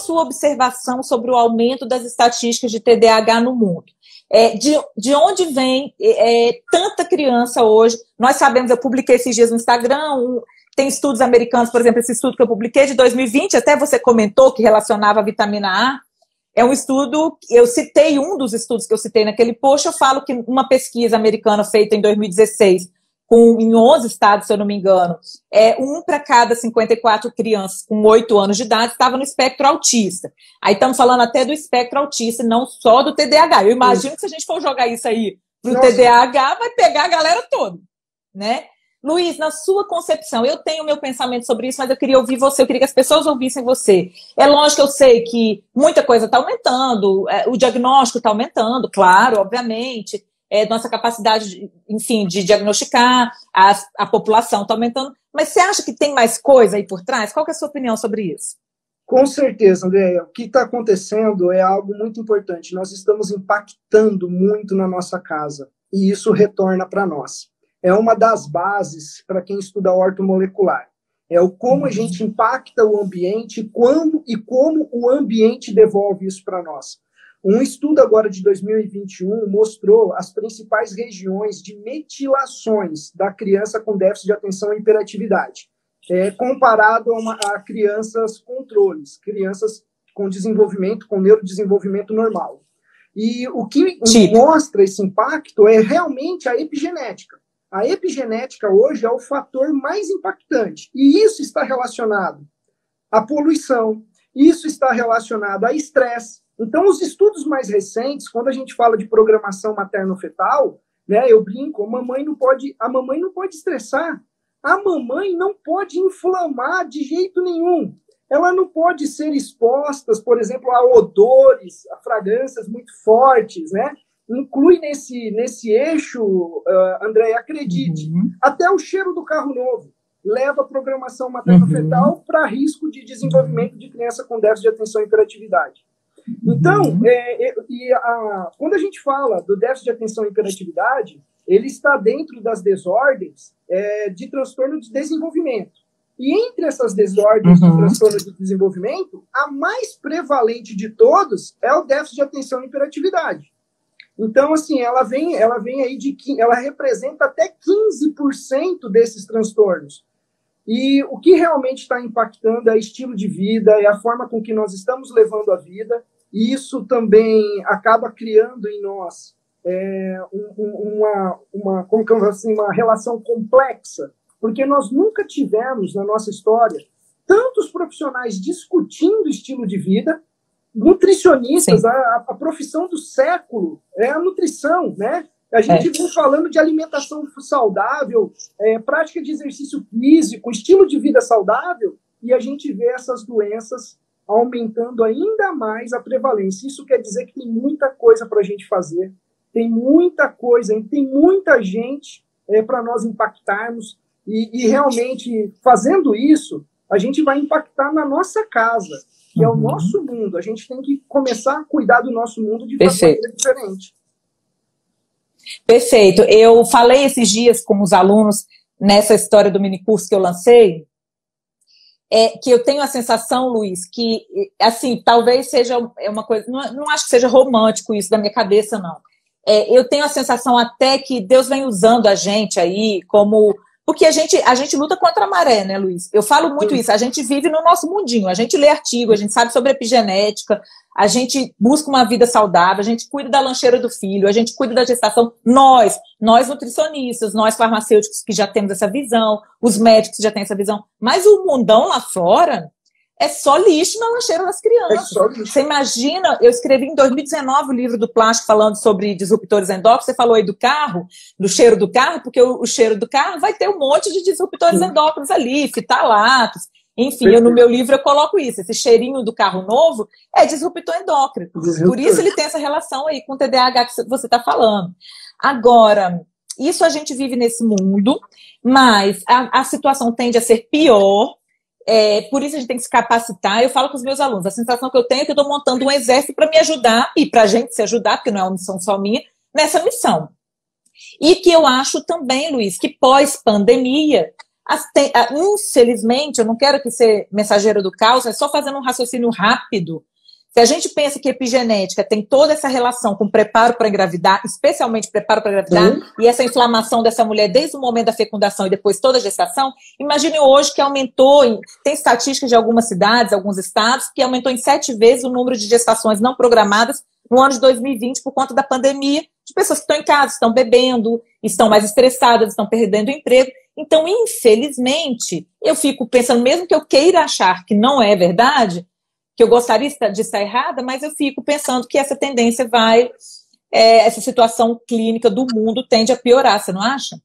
sua observação sobre o aumento das estatísticas de TDAH no mundo? É, de, de onde vem é, é, tanta criança hoje? Nós sabemos, eu publiquei esses dias no Instagram, um, tem estudos americanos, por exemplo, esse estudo que eu publiquei de 2020, até você comentou que relacionava a vitamina A. É um estudo, eu citei um dos estudos que eu citei naquele post, eu falo que uma pesquisa americana feita em 2016 com, em 11 estados, se eu não me engano, é, um para cada 54 crianças com 8 anos de idade estava no espectro autista. Aí estamos falando até do espectro autista, não só do TDAH. Eu imagino que se a gente for jogar isso aí para o TDAH, vai pegar a galera toda, né? Luiz, na sua concepção, eu tenho meu pensamento sobre isso, mas eu queria ouvir você, eu queria que as pessoas ouvissem você. É lógico que eu sei que muita coisa está aumentando, é, o diagnóstico está aumentando, claro, obviamente, é, nossa capacidade, de, enfim, de diagnosticar, a, a população está aumentando. Mas você acha que tem mais coisa aí por trás? Qual é a sua opinião sobre isso? Com certeza, Andréia. O que está acontecendo é algo muito importante. Nós estamos impactando muito na nossa casa e isso retorna para nós. É uma das bases para quem estuda ortomolecular. É o como a gente impacta o ambiente, quando e como o ambiente devolve isso para nós. Um estudo agora de 2021 mostrou as principais regiões de metilações da criança com déficit de atenção e hiperatividade, é, comparado a, uma, a crianças controles, crianças com desenvolvimento, com neurodesenvolvimento normal. E o que Sim. mostra esse impacto é realmente a epigenética. A epigenética hoje é o fator mais impactante. E isso está relacionado à poluição, isso está relacionado a estresse, então, os estudos mais recentes, quando a gente fala de programação materno-fetal, né, eu brinco, a mamãe não pode, a mamãe não pode estressar, a mamãe não pode inflamar de jeito nenhum. Ela não pode ser exposta, por exemplo, a odores, a fragrâncias muito fortes, né? Inclui nesse, nesse eixo, uh, André, acredite, uhum. até o cheiro do carro novo leva a programação materno-fetal uhum. para risco de desenvolvimento de criança com déficit de atenção e hiperatividade. Então, uhum. é, é, a, quando a gente fala do déficit de atenção e hiperatividade, ele está dentro das desordens é, de transtorno de desenvolvimento. E entre essas desordens uhum. de transtorno de desenvolvimento, a mais prevalente de todos é o déficit de atenção e hiperatividade. Então, assim, ela vem, ela vem aí de ela representa até 15% desses transtornos. E o que realmente está impactando é o estilo de vida, é a forma com que nós estamos levando a vida, e isso também acaba criando em nós é, uma, uma, como que eu assim, uma relação complexa, porque nós nunca tivemos na nossa história tantos profissionais discutindo estilo de vida, nutricionistas, a, a, profissão do século é a nutrição, né? A gente é. vem falando de alimentação saudável, é, prática de exercício físico, estilo de vida saudável, e a gente vê essas doenças aumentando ainda mais a prevalência. Isso quer dizer que tem muita coisa para a gente fazer, tem muita coisa, tem muita gente é, para nós impactarmos, e, e, realmente fazendo isso, a gente vai impactar na nossa casa, que é o uhum. nosso mundo. A gente tem que começar a cuidar do nosso mundo de forma diferente. Perfeito. Eu falei esses dias com os alunos nessa história do minicurso que eu lancei, é, que eu tenho a sensação, Luiz, que, assim, talvez seja uma coisa, não, não acho que seja romântico isso da minha cabeça, não. É, eu tenho a sensação até que Deus vem usando a gente aí como. Porque a gente, a gente luta contra a maré, né, Luiz? Eu falo muito isso. A gente vive no nosso mundinho. A gente lê artigo, a gente sabe sobre epigenética, a gente busca uma vida saudável, a gente cuida da lancheira do filho, a gente cuida da gestação. Nós, nós nutricionistas, nós farmacêuticos que já temos essa visão, os médicos que já têm essa visão. Mas o mundão lá fora é só lixo na lancheira das crianças. É você imagina, eu escrevi em 2019 o livro do plástico falando sobre disruptores endócrinos, você falou aí do carro, do cheiro do carro, porque o, o cheiro do carro vai ter um monte de disruptores endócrinos ali, fitalatos, enfim, eu, no meu livro eu coloco isso. Esse cheirinho do carro novo é disruptor endócrino. Por isso ele tem essa relação aí com o TDAH que você está falando. Agora, isso a gente vive nesse mundo, mas a, a situação tende a ser pior. É, por isso a gente tem que se capacitar. Eu falo com os meus alunos, a sensação que eu tenho é que eu estou montando um exército para me ajudar e para a gente se ajudar, porque não é uma missão só minha, nessa missão. E que eu acho também, Luiz, que pós-pandemia infelizmente, eu não quero que ser mensageiro do caos, é só fazendo um raciocínio rápido. Se a gente pensa que epigenética tem toda essa relação com preparo para engravidar, especialmente preparo para engravidar, uhum. e essa inflamação dessa mulher desde o momento da fecundação e depois toda a gestação, imagine hoje que aumentou, tem estatísticas de algumas cidades, alguns estados, que aumentou em sete vezes o número de gestações não programadas no ano de 2020 por conta da pandemia, de pessoas que estão em casa, estão bebendo, estão mais estressadas, estão perdendo o emprego. Então, infelizmente, eu fico pensando, mesmo que eu queira achar que não é verdade, que eu gostaria de estar errada, mas eu fico pensando que essa tendência vai, é, essa situação clínica do mundo tende a piorar, você não acha?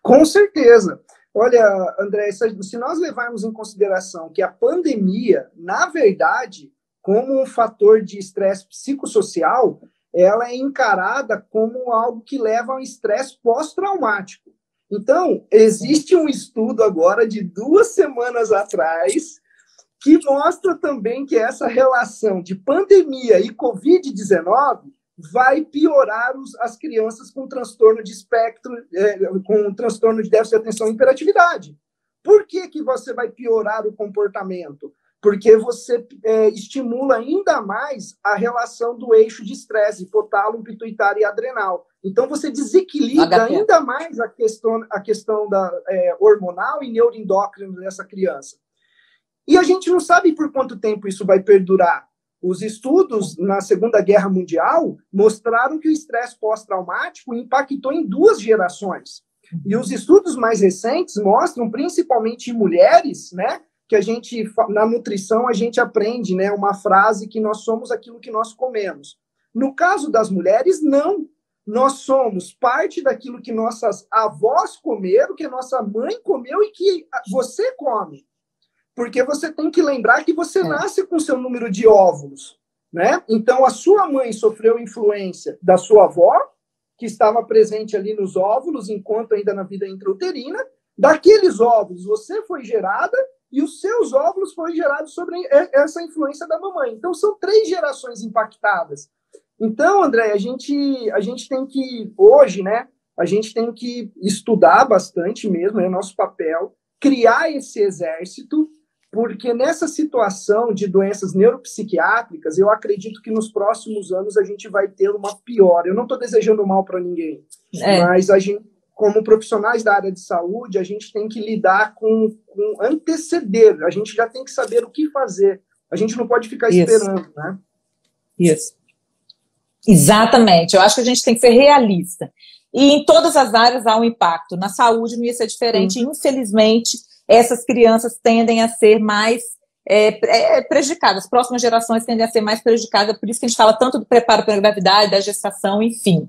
Com certeza. Olha, André, se nós levarmos em consideração que a pandemia, na verdade, como um fator de estresse psicossocial, ela é encarada como algo que leva a um estresse pós-traumático. Então, existe um estudo agora de duas semanas atrás que mostra também que essa relação de pandemia e Covid-19 vai piorar os, as crianças com transtorno de espectro, é, com transtorno de déficit de atenção e hiperatividade. Por que, que você vai piorar o comportamento? Porque você é, estimula ainda mais a relação do eixo de estresse, hipotálamo, pituitário e adrenal. Então, você desequilibra ainda mais a questão, a questão da, é, hormonal e neuroendócrina dessa criança. E a gente não sabe por quanto tempo isso vai perdurar. Os estudos na Segunda Guerra Mundial mostraram que o estresse pós-traumático impactou em duas gerações. E os estudos mais recentes mostram, principalmente em mulheres, né, que a gente na nutrição a gente aprende, né, uma frase que nós somos aquilo que nós comemos. No caso das mulheres, não. Nós somos parte daquilo que nossas avós comeram, que a nossa mãe comeu e que você come porque você tem que lembrar que você é. nasce com seu número de óvulos, né? Então a sua mãe sofreu influência da sua avó, que estava presente ali nos óvulos enquanto ainda na vida intrauterina. Daqueles óvulos você foi gerada e os seus óvulos foram gerados sobre essa influência da mamãe. Então são três gerações impactadas. Então, André, a gente a gente tem que hoje, né? A gente tem que estudar bastante mesmo, é nosso papel, criar esse exército porque nessa situação de doenças neuropsiquiátricas, eu acredito que nos próximos anos a gente vai ter uma pior. Eu não estou desejando mal para ninguém, é. mas a gente, como profissionais da área de saúde, a gente tem que lidar com, com anteceder. A gente já tem que saber o que fazer. A gente não pode ficar Isso. esperando, né? Isso. Exatamente. Eu acho que a gente tem que ser realista. E em todas as áreas há um impacto. Na saúde não ia ser diferente. Infelizmente, essas crianças tendem a ser mais é, é, prejudicadas, as próximas gerações tendem a ser mais prejudicadas, por isso que a gente fala tanto do preparo para a gravidade, da gestação, enfim.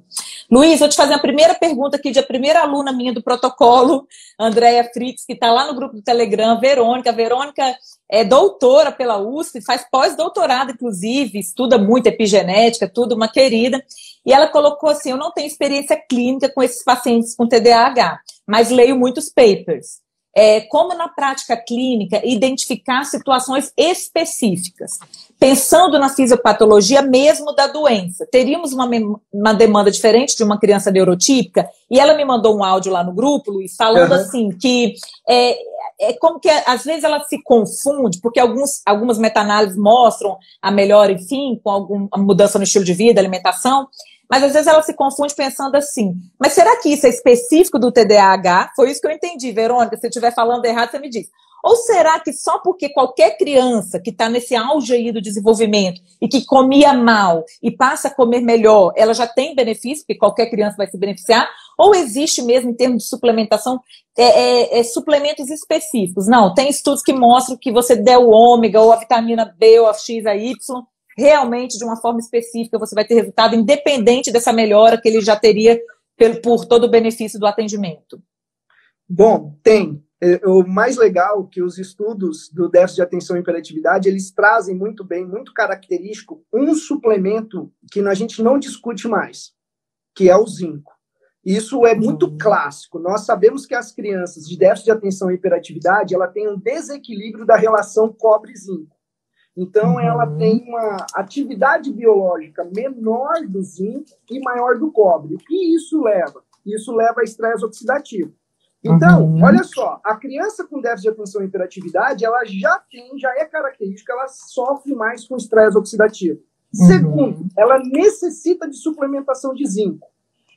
Luiz, vou te fazer a primeira pergunta aqui de a primeira aluna minha do protocolo, Andréia Fritz, que está lá no grupo do Telegram, Verônica. Verônica é doutora pela USP, faz pós-doutorado, inclusive, estuda muito epigenética, tudo, uma querida. E ela colocou assim: eu não tenho experiência clínica com esses pacientes com TDAH, mas leio muitos papers é, como na prática clínica identificar situações específicas, pensando na fisiopatologia mesmo da doença. Teríamos uma, uma demanda diferente de uma criança neurotípica, e ela me mandou um áudio lá no grupo, Luiz, falando uhum. assim que é, é como que às vezes ela se confunde, porque alguns, algumas meta-análises mostram a melhora, enfim, com alguma mudança no estilo de vida, alimentação, mas às vezes ela se confunde pensando assim, mas será que isso é específico do TDAH? Foi isso que eu entendi, Verônica. Se eu estiver falando errado, você me diz. Ou será que só porque qualquer criança que está nesse auge aí do desenvolvimento e que comia mal e passa a comer melhor, ela já tem benefício, porque qualquer criança vai se beneficiar? Ou existe mesmo, em termos de suplementação, é, é, é, suplementos específicos? Não, tem estudos que mostram que você der o ômega ou a vitamina B ou a X, a Y, realmente de uma forma específica você vai ter resultado, independente dessa melhora que ele já teria por, por todo o benefício do atendimento? Bom, tem. É, o mais legal que os estudos do déficit de atenção e hiperatividade, eles trazem muito bem, muito característico, um suplemento que a gente não discute mais, que é o zinco. Isso é muito uhum. clássico. Nós sabemos que as crianças de déficit de atenção e hiperatividade, ela tem um desequilíbrio da relação cobre-zinco. Então, uhum. ela tem uma atividade biológica menor do zinco e maior do cobre. O que isso leva? Isso leva a estresse oxidativo. Então, uhum. olha só, a criança com déficit de atenção e hiperatividade, ela já tem, já é característica, ela sofre mais com estresse oxidativo. Uhum. Segundo, ela necessita de suplementação de zinco.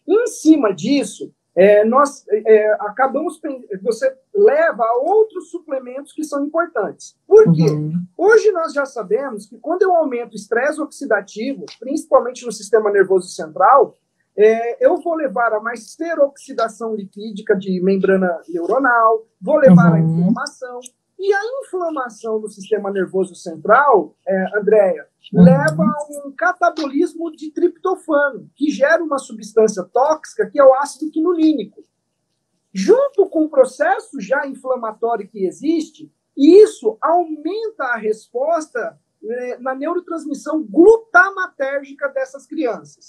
Em cima disso, é, nós é, acabamos você leva a outros suplementos que são importantes. Por quê? Uhum. Hoje nós já sabemos que quando eu aumento o estresse oxidativo, principalmente no sistema nervoso central, é, eu vou levar a mais peroxidação lipídica de membrana neuronal, vou levar uhum. a inflamação. E a inflamação no sistema nervoso central, é, Andréia, leva a um catabolismo de triptofano, que gera uma substância tóxica que é o ácido quinolínico. Junto com o processo já inflamatório que existe, isso aumenta a resposta é, na neurotransmissão glutamatérgica dessas crianças.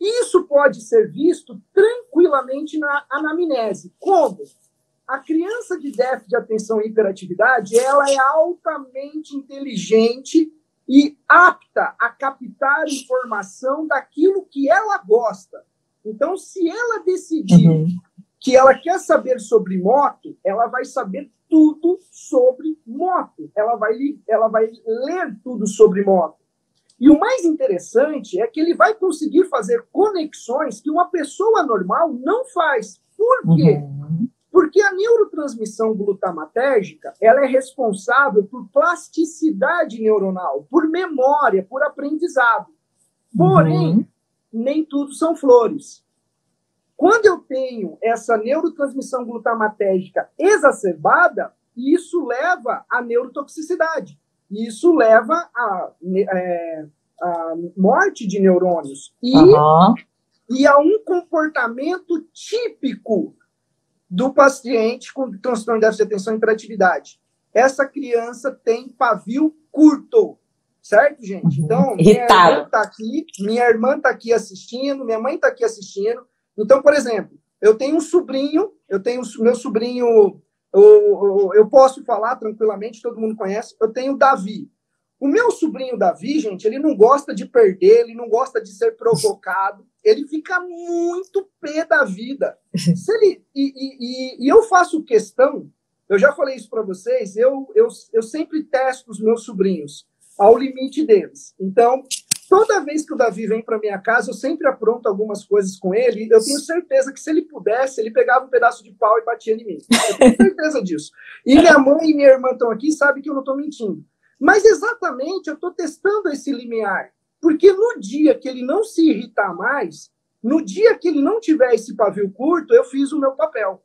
Isso pode ser visto tranquilamente na anamnese. Como? A criança de déficit de atenção e hiperatividade, ela é altamente inteligente e apta a captar informação daquilo que ela gosta. Então, se ela decidir uhum. que ela quer saber sobre moto, ela vai saber tudo sobre moto. Ela vai, ela vai ler tudo sobre moto. E o mais interessante é que ele vai conseguir fazer conexões que uma pessoa normal não faz. Por quê? Uhum. Porque a neurotransmissão glutamatérgica ela é responsável por plasticidade neuronal, por memória, por aprendizado. Porém, uhum. nem tudo são flores. Quando eu tenho essa neurotransmissão glutamatérgica exacerbada, isso leva à neurotoxicidade. Isso leva à, é, à morte de neurônios. E, uhum. e a um comportamento típico do paciente com transtorno de déficit de atenção e hiperatividade. Essa criança tem pavio curto, certo, gente? Uhum. Então, minha Irritado. irmã está aqui, minha irmã está aqui assistindo, minha mãe está aqui assistindo. Então, por exemplo, eu tenho um sobrinho, eu tenho meu sobrinho, eu, eu posso falar tranquilamente, todo mundo conhece, eu tenho o Davi. O meu sobrinho Davi, gente, ele não gosta de perder, ele não gosta de ser provocado, ele fica muito pé da vida. Se ele, e, e, e eu faço questão, eu já falei isso para vocês, eu, eu, eu sempre testo os meus sobrinhos ao limite deles. Então, Toda vez que o Davi vem para minha casa, eu sempre apronto algumas coisas com ele. Eu tenho certeza que se ele pudesse, ele pegava um pedaço de pau e batia em mim. Eu tenho certeza disso. E minha mãe e minha irmã estão aqui, sabem que eu não estou mentindo. Mas exatamente eu estou testando esse limiar. Porque no dia que ele não se irritar mais, no dia que ele não tiver esse pavio curto, eu fiz o meu papel.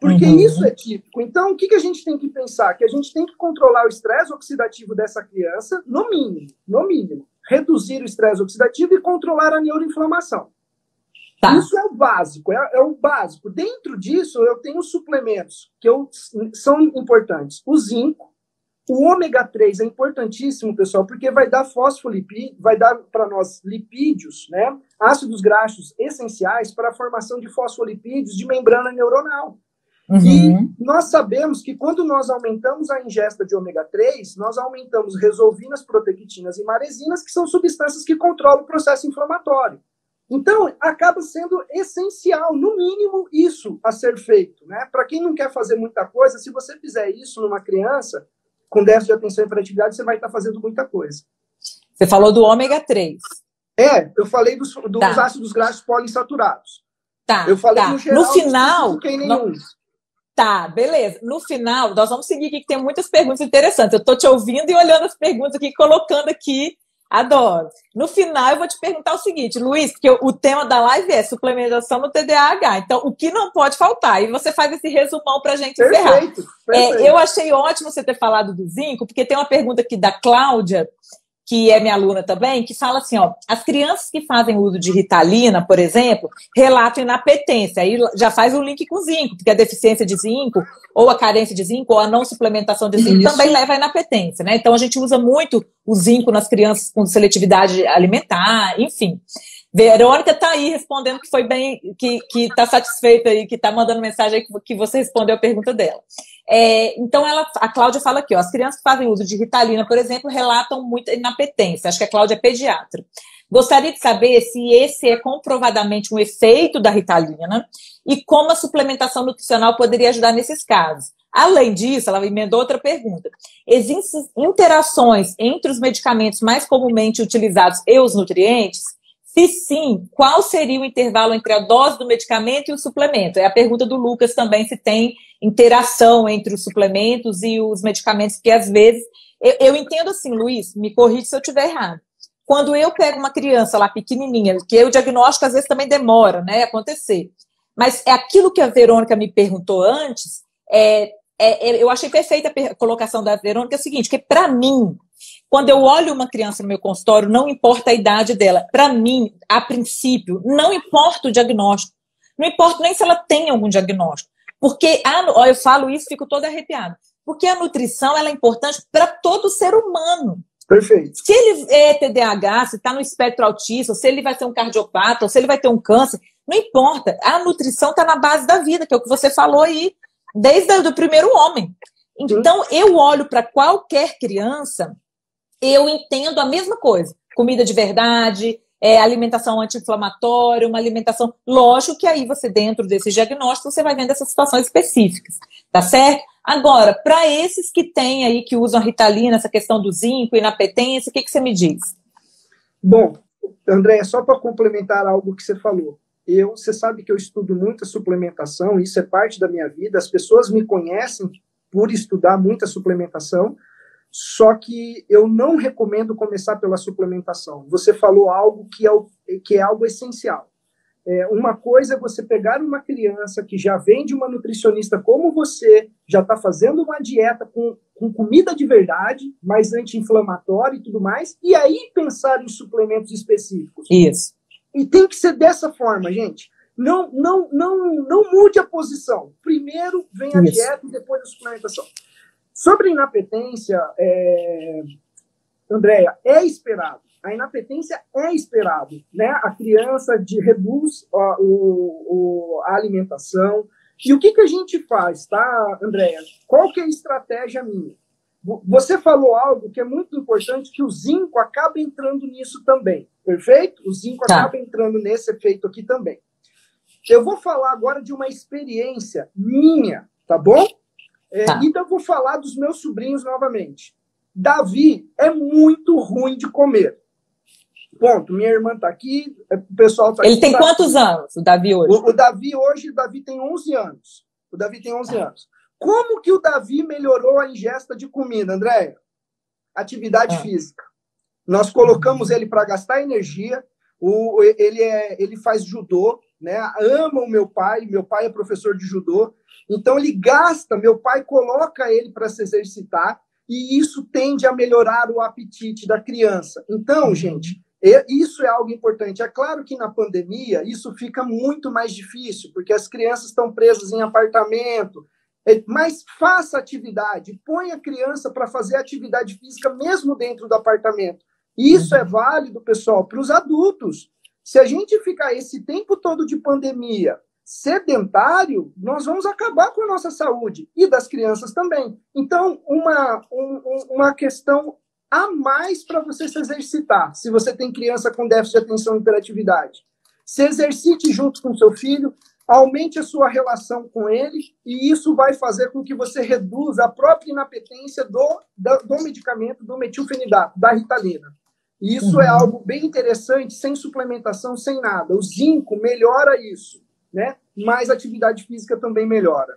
Porque uhum. isso é típico. Então, o que, que a gente tem que pensar? Que a gente tem que controlar o estresse oxidativo dessa criança, no mínimo, no mínimo reduzir o estresse oxidativo e controlar a neuroinflamação. Tá. Isso é o básico, é, é, o básico. Dentro disso, eu tenho suplementos que eu, são importantes. O zinco, o ômega 3 é importantíssimo, pessoal, porque vai dar fosfolipídio, vai dar para nós lipídios, né? Ácidos graxos essenciais para a formação de fosfolipídios de membrana neuronal. Uhum. E nós sabemos que quando nós aumentamos a ingesta de ômega 3, nós aumentamos resolvinas, protectinas e maresinas, que são substâncias que controlam o processo inflamatório. Então, acaba sendo essencial, no mínimo, isso a ser feito. Né? Para quem não quer fazer muita coisa, se você fizer isso numa criança com déficit de atenção e hiperatividade, você vai estar fazendo muita coisa. Você falou do ômega 3. É, eu falei dos, dos tá. ácidos graxos poliinsaturados. Tá, eu falei tá. no, geral, no final, não, Tá, beleza. No final, nós vamos seguir aqui, que tem muitas perguntas interessantes. Eu estou te ouvindo e olhando as perguntas aqui, colocando aqui. Adoro. No final, eu vou te perguntar o seguinte, Luiz, porque o tema da live é suplementação no TDAH. Então, o que não pode faltar? E você faz esse resumão para a gente perfeito, encerrar. Perfeito. É, eu achei ótimo você ter falado do zinco, porque tem uma pergunta aqui da Cláudia, que é minha aluna também, que fala assim, ó, as crianças que fazem uso de Ritalina, por exemplo, relatam inapetência, aí já faz o um link com zinco, porque a deficiência de zinco, ou a carência de zinco, ou a não suplementação de zinco Isso. também leva à inapetência, né? Então a gente usa muito o zinco nas crianças com seletividade alimentar, enfim. Verônica está aí respondendo que foi bem, que está satisfeita e que está mandando mensagem aí que você respondeu a pergunta dela. É, então, ela, a Cláudia fala aqui, ó, as crianças que fazem uso de Ritalina, por exemplo, relatam muita inapetência. Acho que a Cláudia é pediatra. Gostaria de saber se esse é comprovadamente um efeito da Ritalina e como a suplementação nutricional poderia ajudar nesses casos. Além disso, ela emendou outra pergunta. Existem interações entre os medicamentos mais comumente utilizados e os nutrientes? Se sim, qual seria o intervalo entre a dose do medicamento e o suplemento? É a pergunta do Lucas também, se tem interação entre os suplementos e os medicamentos, porque às vezes. Eu, eu entendo assim, Luiz, me corrija se eu estiver errado. Quando eu pego uma criança lá pequenininha, que o diagnóstico às vezes também demora, né, acontecer. Mas é aquilo que a Verônica me perguntou antes, é, é, é eu achei perfeita a colocação da Verônica, é o seguinte, que para mim, quando eu olho uma criança no meu consultório, não importa a idade dela. Para mim, a princípio, não importa o diagnóstico. Não importa nem se ela tem algum diagnóstico. Porque, a, eu falo isso, fico toda arrepiada. Porque a nutrição ela é importante para todo ser humano. Perfeito. Se ele é TDAH, se está no espectro autista, se ele vai ser um cardiopata, ou se ele vai ter um câncer, não importa. A nutrição está na base da vida, que é o que você falou aí, desde o primeiro homem. Então, eu olho para qualquer criança, eu entendo a mesma coisa. Comida de verdade, é, alimentação anti-inflamatória, uma alimentação. Lógico que aí você, dentro desse diagnóstico, você vai vendo essas situações específicas, tá certo? Agora, para esses que têm aí, que usam a Ritalina, essa questão do zinco, inapetência, o que, que você me diz? Bom, André, só para complementar algo que você falou. Eu, você sabe que eu estudo muita suplementação, isso é parte da minha vida. As pessoas me conhecem por estudar muita suplementação, só que eu não recomendo começar pela suplementação. Você falou algo que é, o, que é algo essencial. É, uma coisa é você pegar uma criança que já vem de uma nutricionista como você, já está fazendo uma dieta com, com comida de verdade, mais anti-inflamatória e tudo mais, e aí pensar em suplementos específicos. Isso. E tem que ser dessa forma, gente. Não, não, não, não mude a posição. Primeiro vem a Isso. dieta e depois a suplementação. Sobre inapetência, é... Andréia, é esperado a inapetência é esperado, né? A criança de, reduz o, o, a alimentação. E o que, que a gente faz, tá, Andréia? Qual que é a estratégia minha? Você falou algo que é muito importante, que o zinco acaba entrando nisso também, perfeito? O zinco tá. acaba entrando nesse efeito aqui também. Eu vou falar agora de uma experiência minha, tá bom? É, tá. Então eu vou falar dos meus sobrinhos novamente. Davi é muito ruim de comer. Ponto. Minha irmã está aqui, é, o pessoal está Ele tem quantos anos, o Davi hoje? O, o, Davi hoje, o Davi tem 11 anos. O Davi tem 11 ah. anos. Como que o Davi melhorou a ingesta de comida, Andréia? Atividade ah. física. Nós colocamos ele para gastar energia. O, ele, é, ele faz judô, né? ama o meu pai. Meu pai é professor de judô. Então, ele gasta, meu pai coloca ele para se exercitar e isso tende a melhorar o apetite da criança. Então, uhum. gente, isso é algo importante. É claro que na pandemia isso fica muito mais difícil, porque as crianças estão presas em apartamento. É, mas faça atividade, põe a criança para fazer atividade física mesmo dentro do apartamento. Isso é uhum. válido, pessoal, para os adultos. Se a gente ficar esse tempo todo de pandemia sedentário, nós vamos acabar com a nossa saúde e das crianças também. Então, uma, um, uma questão a mais para você se exercitar. Se você tem criança com déficit de atenção e hiperatividade, se exercite junto com seu filho, aumente a sua relação com ele e isso vai fazer com que você reduza a própria inapetência do, do, do medicamento, do metilfenidato, da ritalina. E isso é uhum. é algo bem interessante, sem suplementação, sem nada. O zinco melhora isso, né? Mas a atividade física também melhora.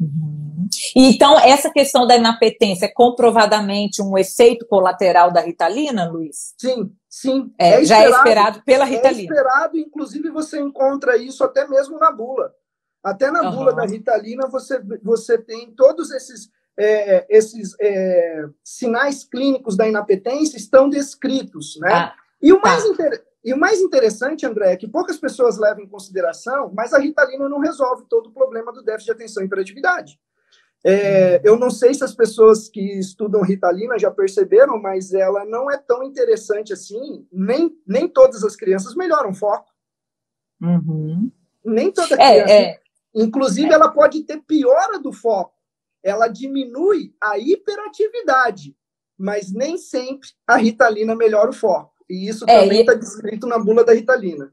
Uhum. Então, essa questão da inapetência é comprovadamente um efeito colateral da Ritalina, Luiz? Sim, sim. É, é já é esperado pela Ritalina. É esperado, inclusive você encontra isso até mesmo na bula. Até na uhum. bula da Ritalina você, você tem todos esses, é, esses é, sinais clínicos da inapetência estão descritos, né? Ah, e o mais tá. interessante e o mais interessante, André, é que poucas pessoas levam em consideração, mas a Ritalina não resolve todo o problema do déficit de atenção e hiperatividade. É, eu não sei se as pessoas que estudam Ritalina já perceberam, mas ela não é tão interessante assim. Nem, nem todas as crianças melhoram foco. Uhum. Nem toda é, criança. É, é. Inclusive, ela pode ter piora do foco. Ela diminui a hiperatividade, mas nem sempre a Ritalina melhora o foco. E isso é, também está e... descrito na bula da Ritalina.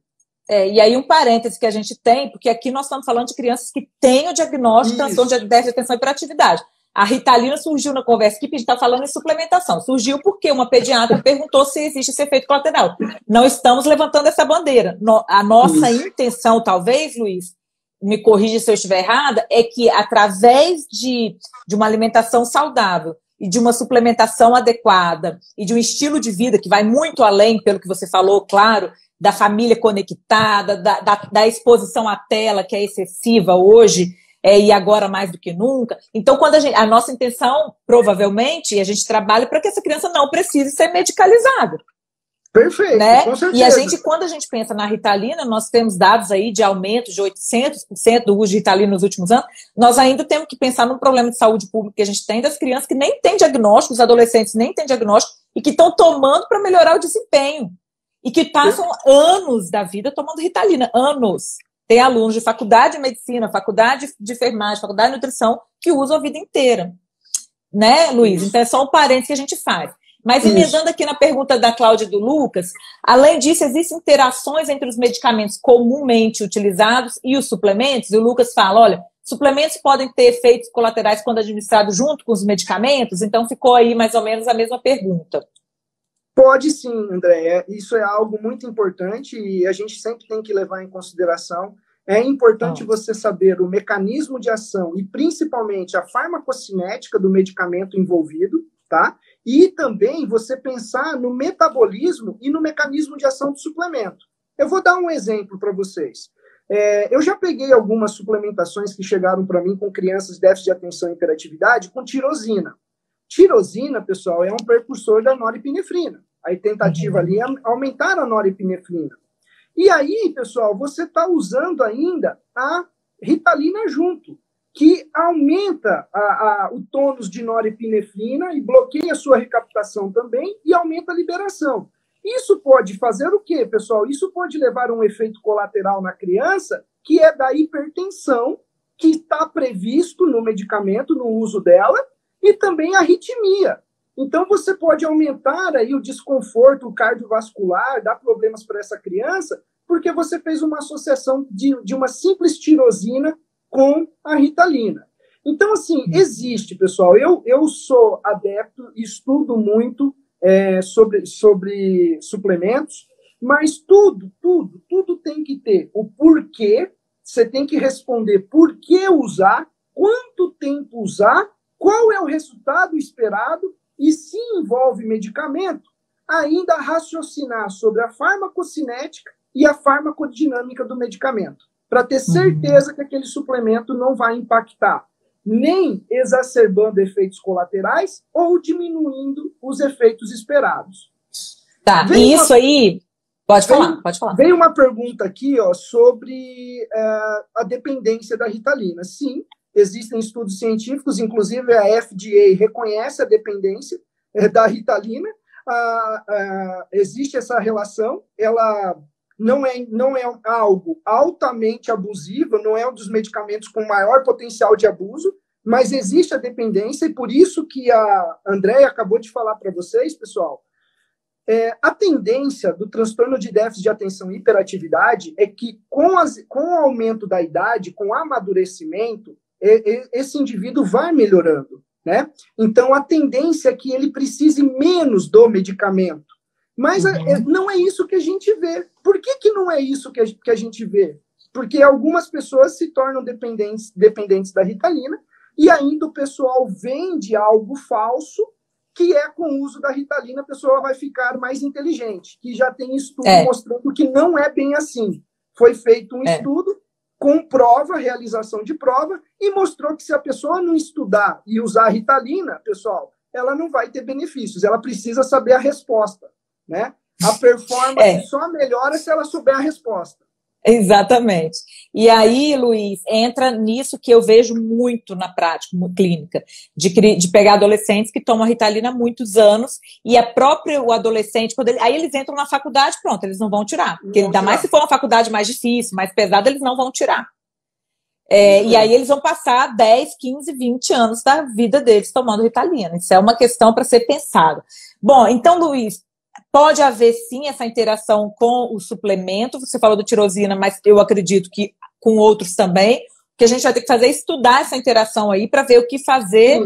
É, e aí um parêntese que a gente tem, porque aqui nós estamos falando de crianças que têm o diagnóstico de transtorno de déficit de atenção e hiperatividade. A Ritalina surgiu na conversa que a gente está falando em suplementação. Surgiu porque uma pediatra perguntou se existe esse efeito colateral. Não estamos levantando essa bandeira. a nossa Isso. intenção, talvez, Luiz, me corrija se eu estiver errada, é que através de, de uma alimentação saudável e de uma suplementação adequada e de um estilo de vida que vai muito além, pelo que você falou, claro, da família conectada, da, da, da exposição à tela que é excessiva hoje, é, e agora mais do que nunca. Então, quando a, gente, a nossa intenção, provavelmente, a gente trabalha para que essa criança não precise ser medicalizada. Perfeito, né? com certeza. E a gente, quando a gente pensa na Ritalina, nós temos dados aí de aumento de 800% do uso de Ritalina nos últimos anos, nós ainda temos que pensar num problema de saúde pública que a gente tem das crianças que nem têm diagnóstico, os adolescentes nem têm diagnóstico, e que estão tomando para melhorar o desempenho. E que passam anos da vida tomando Ritalina, anos. Tem alunos de faculdade de medicina, faculdade de enfermagem, faculdade de nutrição, que usam a vida inteira. Né, Luiz? Então é só um parênteses que a gente faz. Mas emendando aqui na pergunta da Cláudia e do Lucas, além disso, existem interações entre os medicamentos comumente utilizados e os suplementos? E o Lucas fala: olha, suplementos podem ter efeitos colaterais quando administrados junto com os medicamentos? Então ficou aí mais ou menos a mesma pergunta. Pode sim, André. Isso é algo muito importante e a gente sempre tem que levar em consideração. É importante ah. você saber o mecanismo de ação e principalmente a farmacocinética do medicamento envolvido, tá? E também você pensar no metabolismo e no mecanismo de ação do suplemento. Eu vou dar um exemplo para vocês. É, eu já peguei algumas suplementações que chegaram para mim com crianças déficit de atenção e hiperatividade com tirosina. Tirosina, pessoal, é um precursor da norepinefrina. A tentativa ali é aumentar a norepinefrina. E aí, pessoal, você está usando ainda a ritalina junto, que aumenta a, a, o tônus de norepinefrina e bloqueia a sua recaptação também e aumenta a liberação. Isso pode fazer o quê, pessoal? Isso pode levar a um efeito colateral na criança, que é da hipertensão, que está previsto no medicamento, no uso dela, e também a arritmia. Então, você pode aumentar aí o desconforto cardiovascular, dar problemas para essa criança, porque você fez uma associação de, de uma simples tirosina com a ritalina. Então, assim, existe, pessoal. Eu, eu sou adepto, estudo muito é, sobre, sobre suplementos, mas tudo, tudo, tudo tem que ter o porquê. Você tem que responder por que usar, quanto tempo usar, qual é o resultado esperado e se envolve medicamento, ainda raciocinar sobre a farmacocinética e a farmacodinâmica do medicamento, para ter uhum. certeza uhum. que aquele suplemento não vai impactar nem exacerbando efeitos colaterais ou diminuindo os efeitos esperados. Tá, e isso uma... aí. Pode falar, vem, pode falar. Vem uma pergunta aqui ó, sobre uh, a dependência da ritalina. Sim, Existem estudos científicos, inclusive a FDA reconhece a dependência é, da ritalina. Ah, ah, existe essa relação, ela não é, não é algo altamente abusivo, não é um dos medicamentos com maior potencial de abuso, mas existe a dependência, e por isso que a Andréia acabou de falar para vocês, pessoal, é, a tendência do transtorno de déficit de atenção e hiperatividade é que, com, as, com o aumento da idade, com o amadurecimento, esse indivíduo vai melhorando, né? Então a tendência é que ele precise menos do medicamento. Mas uhum. Não é isso que a gente vê. Por que, que não é isso que a, que a gente vê? Porque algumas pessoas se tornam dependentes, dependentes da ritalina e ainda o pessoal vende algo falso que é com o uso da ritalina a pessoa vai ficar mais inteligente, que já tem estudo é. mostrando que não é bem assim. Foi feito um é. estudo com prova, realização de prova, e mostrou que se a pessoa não estudar e usar a Ritalina, pessoal, ela não vai ter benefícios, ela precisa saber a resposta, né? A performance é. só melhora se ela souber a resposta. Exatamente. E aí, Luiz, entra nisso que eu vejo muito na prática clínica, de, de pegar adolescentes que tomam a Ritalina há muitos anos e a própria o adolescente, quando ele, aí eles entram na faculdade, pronto, eles não vão tirar. Porque ainda mais se for uma faculdade mais difícil, mais pesada, eles não vão tirar. É, e aí eles vão passar 10, 15, 20 anos da vida deles tomando Ritalina. Isso é uma questão para ser pensada. Bom, então, Luiz, pode haver sim essa interação com o suplemento. Você falou do tirosina, mas eu acredito que com outros também. O que a gente vai ter que fazer é estudar essa interação aí para ver o que fazer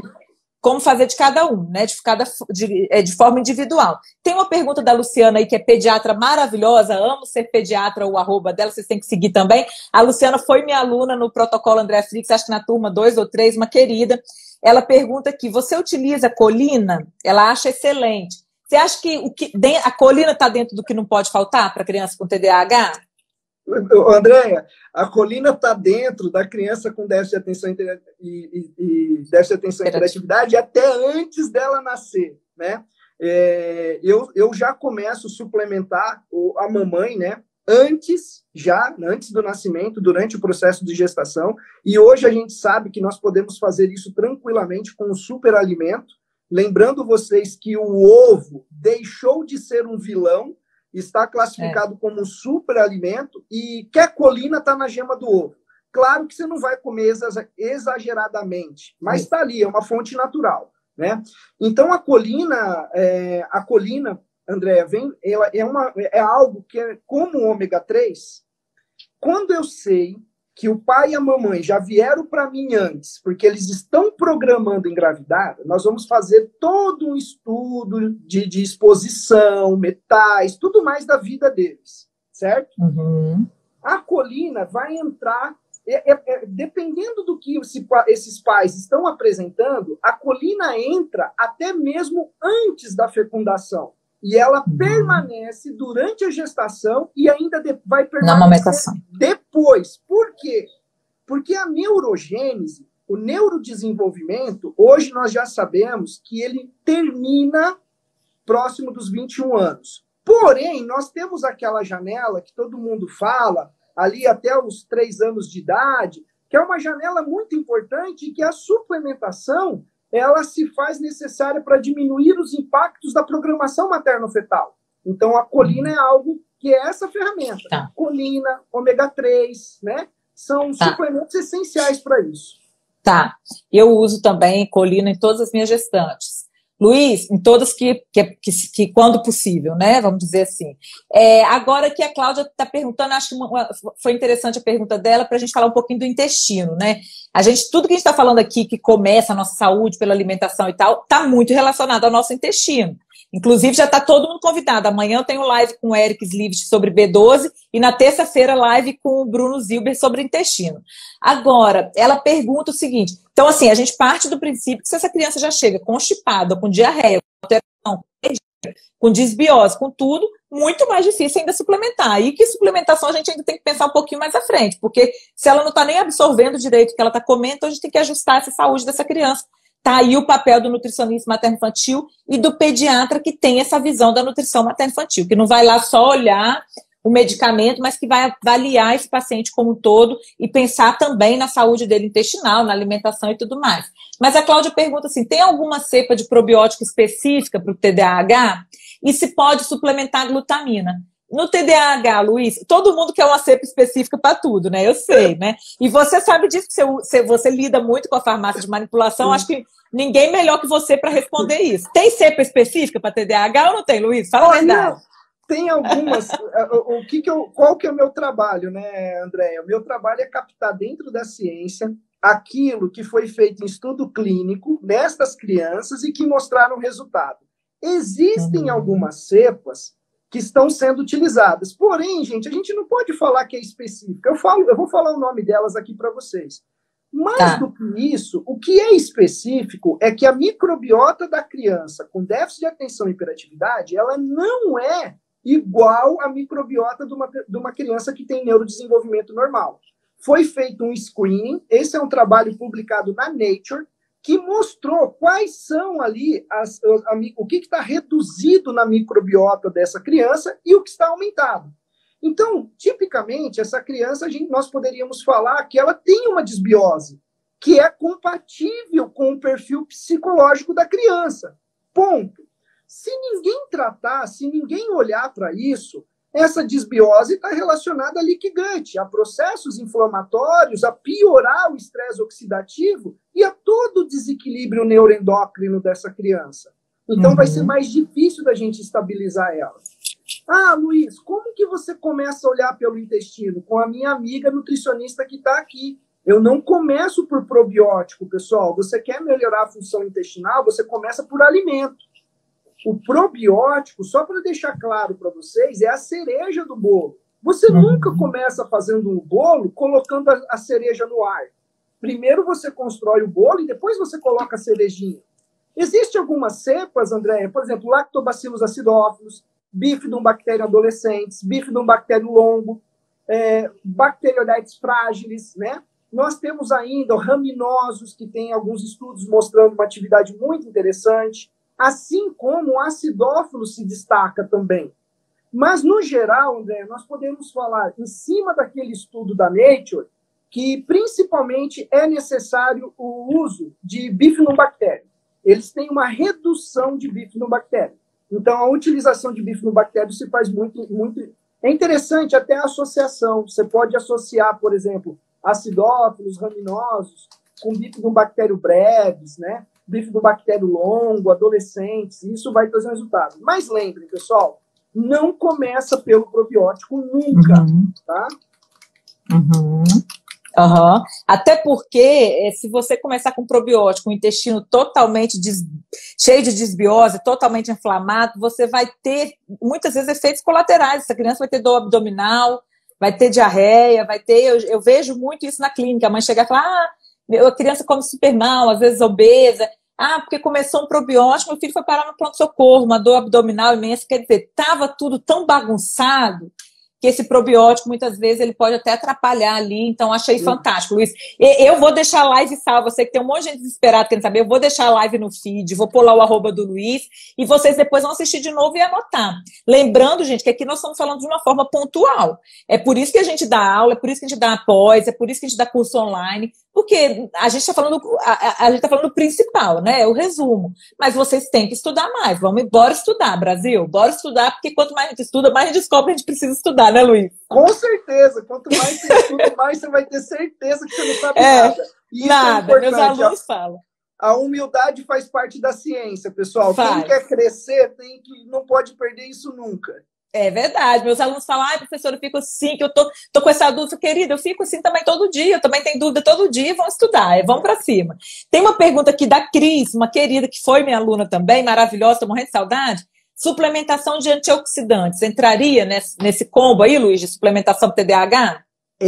como fazer de cada um, né? De, cada, de, é, de, forma individual. Tem uma pergunta da Luciana aí, que é pediatra maravilhosa, amo ser pediatra, o arroba dela, vocês têm que seguir também. A Luciana foi minha aluna no protocolo André Flix, acho que na turma 2 ou 3, uma querida. Ela pergunta aqui: você utiliza colina? Ela acha excelente. Você acha que, o que a colina está dentro do que não pode faltar para criança com TDAH? Andréia, a colina está dentro da criança com déficit de atenção e, e, e déficit de atenção e interatividade até antes dela nascer, né? É, eu, eu já começo a suplementar a mamãe, né? Antes, já, antes do nascimento, durante o processo de gestação, e hoje a gente sabe que nós podemos fazer isso tranquilamente com o superalimento, lembrando vocês que o ovo deixou de ser um vilão está classificado é. como um superalimento e que a colina está na gema do ovo. Claro que você não vai comer exageradamente, mas está ali, é uma fonte natural. Né? Então a colina, é, a colina, Andréa, vem, ela é, uma, é algo que é como o ômega 3. Quando eu sei que o pai e a mamãe já vieram para mim antes, porque eles estão programando engravidar, nós vamos fazer todo um estudo de, de exposição, metais, tudo mais da vida deles, certo? Uhum. A colina vai entrar, é, é, é, dependendo do que esse, esses pais estão apresentando, a colina entra até mesmo antes da fecundação. E ela uhum. permanece durante a gestação e ainda de, vai permanecer depois. Por quê? Porque a neurogênese, o neurodesenvolvimento, hoje nós já sabemos que ele termina próximo dos 21 anos. Porém, nós temos aquela janela que todo mundo fala, ali até os 3 anos de idade, que é uma janela muito importante e que a suplementação ela se faz necessária para diminuir os impactos da programação materno-fetal. Então, a colina é algo que é essa ferramenta. Tá. Colina, ômega 3, né? São tá. suplementos essenciais para isso. Tá. Eu uso também colina em todas as minhas gestantes. Luiz, em todas que, que, que, que, quando possível, né? Vamos dizer assim. É, agora que a Cláudia está perguntando, acho que uma, foi interessante a pergunta dela para a gente falar um pouquinho do intestino, né? A gente, tudo que a gente está falando aqui, que começa a nossa saúde pela alimentação e tal, está muito relacionado ao nosso intestino. Inclusive, já está todo mundo convidado. Amanhã eu tenho live com o Eric Slivit sobre B12 e na terça-feira live com o Bruno Zilber sobre intestino. Agora, ela pergunta o seguinte: então, assim, a gente parte do princípio que se essa criança já chega constipada, com diarreia, com alteração, com desbiose, com tudo, muito mais difícil ainda suplementar. E que suplementação a gente ainda tem que pensar um pouquinho mais à frente, porque se ela não está nem absorvendo direito o que ela está comendo, então a gente tem que ajustar essa saúde dessa criança Está aí o papel do nutricionista materno-infantil e do pediatra que tem essa visão da nutrição materno-infantil, que não vai lá só olhar o medicamento, mas que vai avaliar esse paciente como um todo e pensar também na saúde dele intestinal, na alimentação e tudo mais. Mas a Cláudia pergunta assim: tem alguma cepa de probiótico específica para o TDAH? E se pode suplementar glutamina? No TDAH, Luiz, todo mundo quer uma cepa específica para tudo, né? Eu sei, né? E você sabe disso, que você, você lida muito com a farmácia de manipulação. Acho que ninguém melhor que você para responder isso. Tem cepa específica para TDAH ou não tem, Luiz? Fala a verdade. Tem algumas. o que, que eu, qual que é o meu trabalho, né, Andréia? O meu trabalho é captar dentro da ciência aquilo que foi feito em estudo clínico nestas crianças e que mostraram resultado. Existem uhum. algumas cepas que estão sendo utilizadas. Porém, gente, a gente não pode falar que é específica. Eu falo, eu vou falar o nome delas aqui para vocês. Mais tá. do que isso, o que é específico é que a microbiota da criança com déficit de atenção e hiperatividade, ela não é igual à microbiota de uma, de uma criança que tem neurodesenvolvimento normal. Foi feito um screening, esse é um trabalho publicado na Nature, que mostrou quais são ali as, a, a, o que está reduzido na microbiota dessa criança e o que está aumentado. Então, tipicamente, essa criança, gente, nós poderíamos falar que ela tem uma desbiose, que é compatível com o perfil psicológico da criança. Ponto. Se ninguém tratar, se ninguém olhar para isso, Essa desbiose está relacionada a leak a processos inflamatórios, a piorar o estresse oxidativo e a todo o desequilíbrio neuroendócrino dessa criança. Então, uhum. vai ser uhum. mais difícil da gente estabilizar ela. Ah, Luiz, como que você começa a olhar pelo intestino? Com a minha amiga nutricionista que está aqui. Eu não começo por probiótico, pessoal. Você quer melhorar a função intestinal, você começa por alimento. O probiótico, só para deixar claro para vocês, é a cereja do bolo. Você uhum. nunca começa fazendo um bolo colocando a, a cereja no ar. Primeiro você constrói o bolo e depois você coloca a cerejinha. Existem algumas cepas, André, por exemplo, lactobacillus acidófilos, bifidobactéria adolescentes, bifidobactério longo, é, bacteroidetes frágiles, né? Nós temos ainda raminosos, que tem alguns estudos mostrando uma atividade muito interessante, assim como o acidófilo se destaca também. Mas, no geral, André, nós podemos falar, em cima daquele estudo da Nature, que principalmente é necessário o uso de bifidobactéria. Eles têm uma redução de bifidobactéria. Então, a utilização de bifidobactéria se faz muito, muito. É interessante até a associação. Você pode associar, por exemplo, acidófilos, raminosos, com bifidobactério breves, né? Bifidobactério longo, adolescentes. Isso vai trazer resultado. Mas lembrem, pessoal, não começa pelo probiótico nunca, uhum. tá? Uhum. Uhum. Até porque, eh, se você começar com probiótico, o intestino totalmente des... cheio de desbiose, totalmente inflamado, você vai ter, muitas vezes, efeitos colaterais. Essa criança vai ter dor abdominal, vai ter diarreia, vai ter. Eu, eu vejo muito isso na clínica. A mãe chega e fala: ah, a criança come super mal, às vezes obesa. Ah, porque começou um probiótico, meu filho foi parar no pronto-socorro, uma dor abdominal imensa. Quer dizer, estava tudo tão bagunçado que esse probiótico muitas vezes ele pode até atrapalhar ali. Então, achei fantástico, Luiz. Eu vou deixar a live salva. Você que tem um monte de gente desesperada querendo saber, eu vou deixar a live no feed, vou pular o arroba do Luiz e vocês depois vão assistir de novo e anotar. Lembrando, gente, que aqui nós estamos falando de uma forma pontual. É por isso que a gente dá aula, é por isso que a gente dá após, é por isso que a gente dá curso online, porque a gente está falando, a, a gente tá falando o principal, né? É o resumo. Mas vocês têm que estudar mais. Vamos embora estudar, Brasil. Bora estudar, porque quanto mais a gente estuda, mais a gente descobre que a gente precisa estudar, né, Luiz? Com certeza. Quanto mais você estuda, mais você vai ter certeza que você não sabe é, nada. Isso é nada, é meus alunos falam. A humildade faz parte da ciência, pessoal. Faz. Quem quer crescer tem que não pode perder isso nunca. É verdade. Meus alunos falam, ai, professor, eu fico assim, que eu tô, tô com essa dúvida. Querida, eu fico assim também todo dia. Eu também tenho dúvida todo dia. Vamos estudar, é, vamos para cima. Tem uma pergunta aqui da Cris, uma querida que foi minha aluna também, maravilhosa, tô morrendo de saudade. Suplementação de antioxidantes. Entraria nesse, nesse combo aí, Luiz, de suplementação para TDAH?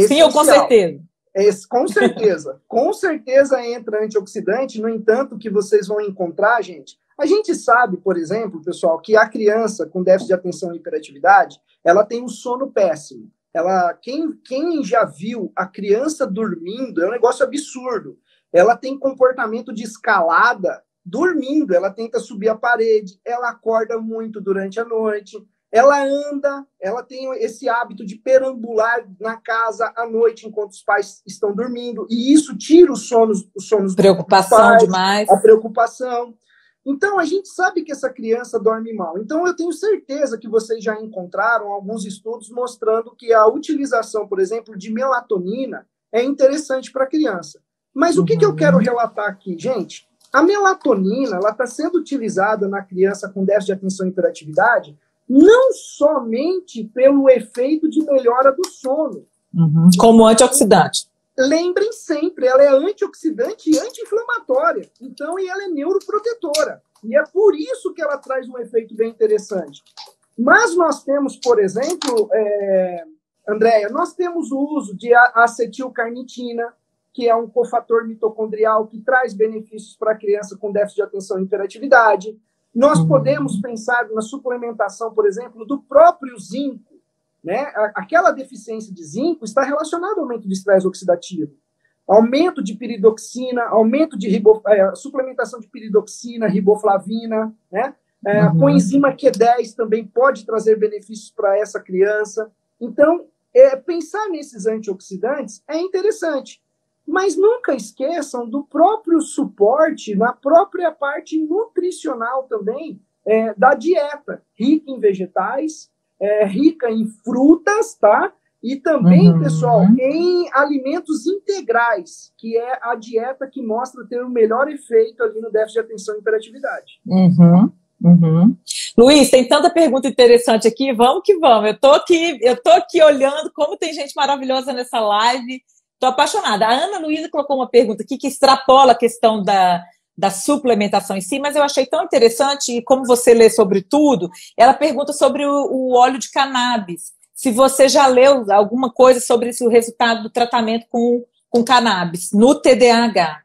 Sim ou com certeza? Esse, com certeza. com certeza entra antioxidante. No entanto, o que vocês vão encontrar, gente, a gente sabe, por exemplo, pessoal, que a criança com déficit de atenção e hiperatividade, ela tem um sono péssimo. Ela, quem, quem já viu a criança dormindo, é um negócio absurdo. Ela tem comportamento de escalada dormindo, ela tenta subir a parede, ela acorda muito durante a noite, ela anda, ela tem esse hábito de perambular na casa à noite enquanto os pais estão dormindo, e isso tira os sonos, os sonos preocupação pais, demais, a preocupação. Então, a gente sabe que essa criança dorme mal. Então, eu tenho certeza que vocês já encontraram alguns estudos mostrando que a utilização, por exemplo, de melatonina é interessante para a criança. Mas o que, que eu quero relatar aqui, gente? A melatonina ela está sendo utilizada na criança com déficit de atenção e hiperatividade não somente pelo efeito de melhora do sono. Uhum. Como antioxidante lembrem sempre, ela é antioxidante e anti-inflamatória. Então, e ela é neuroprotetora. E é por isso que ela traz um efeito bem interessante. Mas nós temos, por exemplo, é, Andréia, nós temos o uso de acetilcarnitina, que é um cofator mitocondrial que traz benefícios para a criança com déficit de atenção e hiperatividade. Nós uhum. podemos pensar na suplementação, por exemplo, do próprio zinco, né? Aquela deficiência de zinco está relacionada ao aumento de estresse oxidativo. Aumento de piridoxina, aumento de ribo, é, suplementação de piridoxina, riboflavina, né? É, uhum. A coenzima Q10 também pode trazer benefícios para essa criança. Então, é, pensar nesses antioxidantes é interessante. Mas nunca esqueçam do próprio suporte na própria parte nutricional também é, da dieta, rica em vegetais, é, rica em frutas, tá? E também, uhum. pessoal, em alimentos integrais, que é a dieta que mostra ter o melhor efeito ali no déficit de atenção e hiperatividade. Uhum. Uhum. Luiz, tem tanta pergunta interessante aqui, vamos que vamos. Eu tô aqui, eu tô aqui olhando como tem gente maravilhosa nessa live. Tô apaixonada. A Ana Luísa colocou uma pergunta aqui que extrapola a questão da, da suplementação em si, mas eu achei tão interessante, e como você lê sobre tudo, ela pergunta sobre o, o óleo de cannabis. Se você já leu alguma coisa sobre esse, o resultado do tratamento com, com cannabis no TDAH.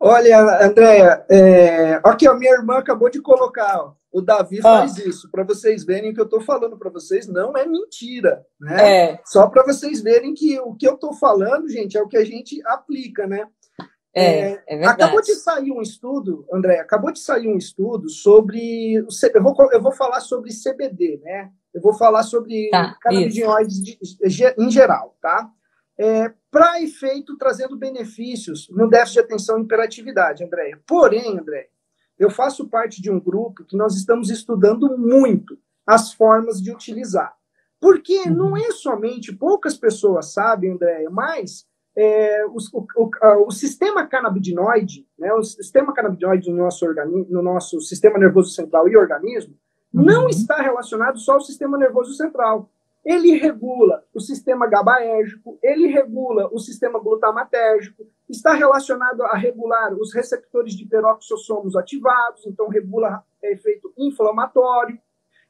Olha, Andréia, é... aqui, a minha irmã acabou de colocar, ó, o Davi ah. faz isso, para vocês verem que eu estou falando para vocês não é mentira, né? É. Só para vocês verem que o que eu estou falando, gente, é o que a gente aplica, né? É, é, acabou de sair um estudo, André, acabou de sair um estudo sobre. Eu vou, eu vou falar sobre CBD, né? Eu vou falar sobre tá, canabinoides em geral, tá? É, Para efeito, trazendo benefícios no déficit de atenção e hiperatividade, André. Porém, André, eu faço parte de um grupo que nós estamos estudando muito as formas de utilizar. Porque uhum. não é somente, poucas pessoas sabem, André, mas é, o, o, o, sistema canabinoide, né, o sistema canabinoide no nosso, organismo, no nosso sistema nervoso central e organismo, uhum. não está relacionado só ao sistema nervoso central. Ele regula o sistema GABAérgico, ele regula o sistema glutamatérgico, está relacionado a regular os receptores de peroxossomos ativados, então regula efeito inflamatório.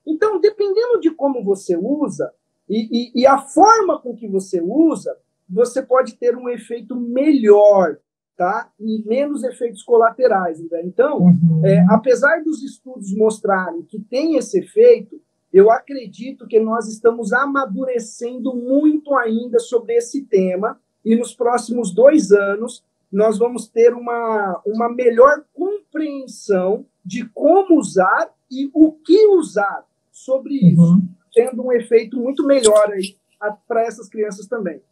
Então, dependendo de como você usa e, e, e a forma com que você usa, você pode ter um efeito melhor, tá? E menos efeitos colaterais. Né? Então, uhum. é, apesar dos estudos mostrarem que tem esse efeito, eu acredito que nós estamos amadurecendo muito ainda sobre esse tema e nos próximos dois anos nós vamos ter uma, uma melhor compreensão de como usar e o que usar sobre isso, uhum. tendo um efeito muito melhor aí para essas crianças também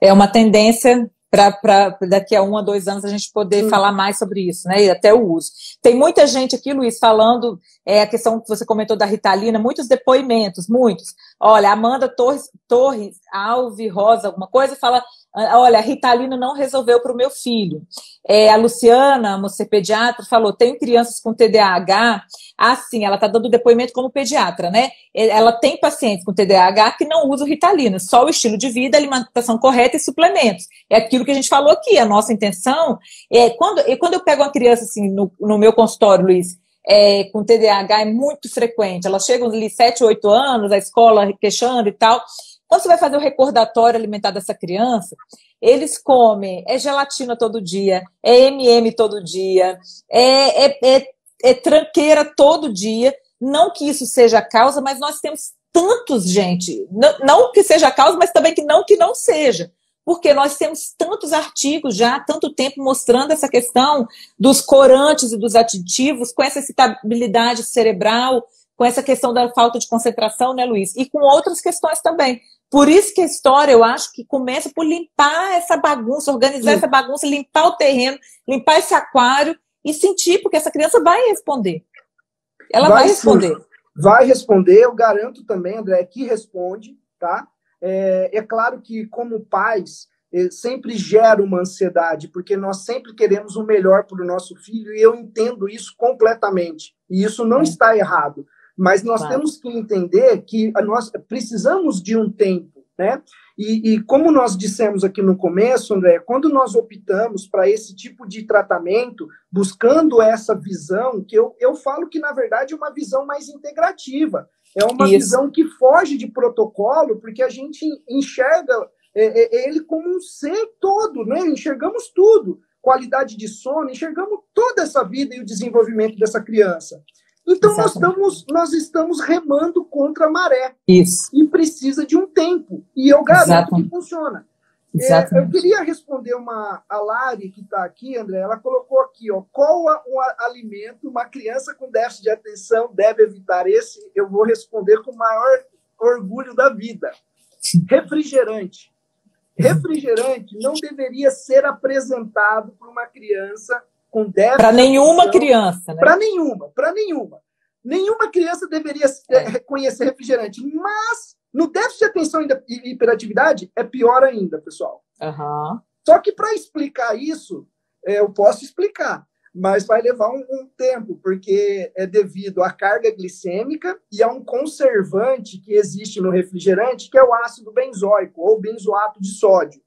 é uma tendência para daqui a um a dois anos a gente poder falar mais sobre isso, né? E até o uso. Tem muita gente aqui, Luiz, falando é, a questão que você comentou da Ritalina, muitos depoimentos, muitos. Olha, Amanda Torres, Torres Alve Rosa, alguma coisa, fala ah, olha, a Ritalina não resolveu para o meu filho. É, a Luciana, você pediatra, falou: tenho crianças com TDAH. Ah, sim, ela está dando depoimento como pediatra, né? Ela tem pacientes com TDAH que não usam Ritalina, só o estilo de vida, alimentação correta e suplementos. É aquilo que a gente falou aqui. A nossa intenção é quando, quando eu pego uma criança assim no, no meu consultório, Luiz, é, com TDAH é muito frequente. Elas chegam ali 7, 8 anos, a escola queixando e tal. Quando você vai fazer o recordatório alimentar dessa criança, eles comem é gelatina todo dia, é MM todo dia, é, é, é, é tranqueira todo dia. Não que isso seja a causa, mas nós temos tantos, gente, não, não que seja a causa, mas também que não que não seja porque nós temos tantos artigos já há tanto tempo mostrando essa questão dos corantes e dos aditivos com essa excitabilidade cerebral, com essa questão da falta de concentração, né, Luiz? E com outras questões também. Por isso que a história, eu acho que começa por limpar essa bagunça, organizar Sim. essa bagunça, limpar o terreno, limpar esse aquário e sentir, porque essa criança vai responder. Ela vai, vai responder. Sim. Vai responder, eu garanto também, André, que responde, tá? É, é claro que, como pais, é, sempre gera uma ansiedade, porque nós sempre queremos o melhor para o nosso filho, e eu entendo isso completamente. E isso não está errado. Mas nós claro. temos que entender que nós precisamos de um tempo, né? E, e, como nós dissemos aqui no começo, André, quando nós optamos para esse tipo de tratamento, buscando essa visão, que eu, eu falo que, na verdade, é uma visão mais integrativa, é uma Isso. visão que foge de protocolo, porque a gente enxerga é, é, ele como um ser todo, né? enxergamos tudo, qualidade de sono, enxergamos toda essa vida e o desenvolvimento dessa criança. Então nós estamos, nós estamos remando contra a maré. Isso. E precisa de um tempo. E eu garanto Exatamente. que funciona. É, eu queria responder uma a Lari que está aqui, André. Ela colocou aqui, ó, qual um alimento uma criança com déficit de atenção deve evitar? Esse eu vou responder com o maior orgulho da vida. Refrigerante. Refrigerante não deveria ser apresentado para uma criança com déficit. Para nenhuma criança, né? Para nenhuma, para nenhuma. Nenhuma criança deveria é, conhecer refrigerante, mas no déficit de atenção e hiperatividade é pior ainda, pessoal. Uhum. Só que para explicar isso, é, eu posso explicar, mas vai levar um, um, tempo, porque é devido à carga glicêmica e a um conservante que existe no refrigerante, que é o ácido benzoico ou benzoato de sódio.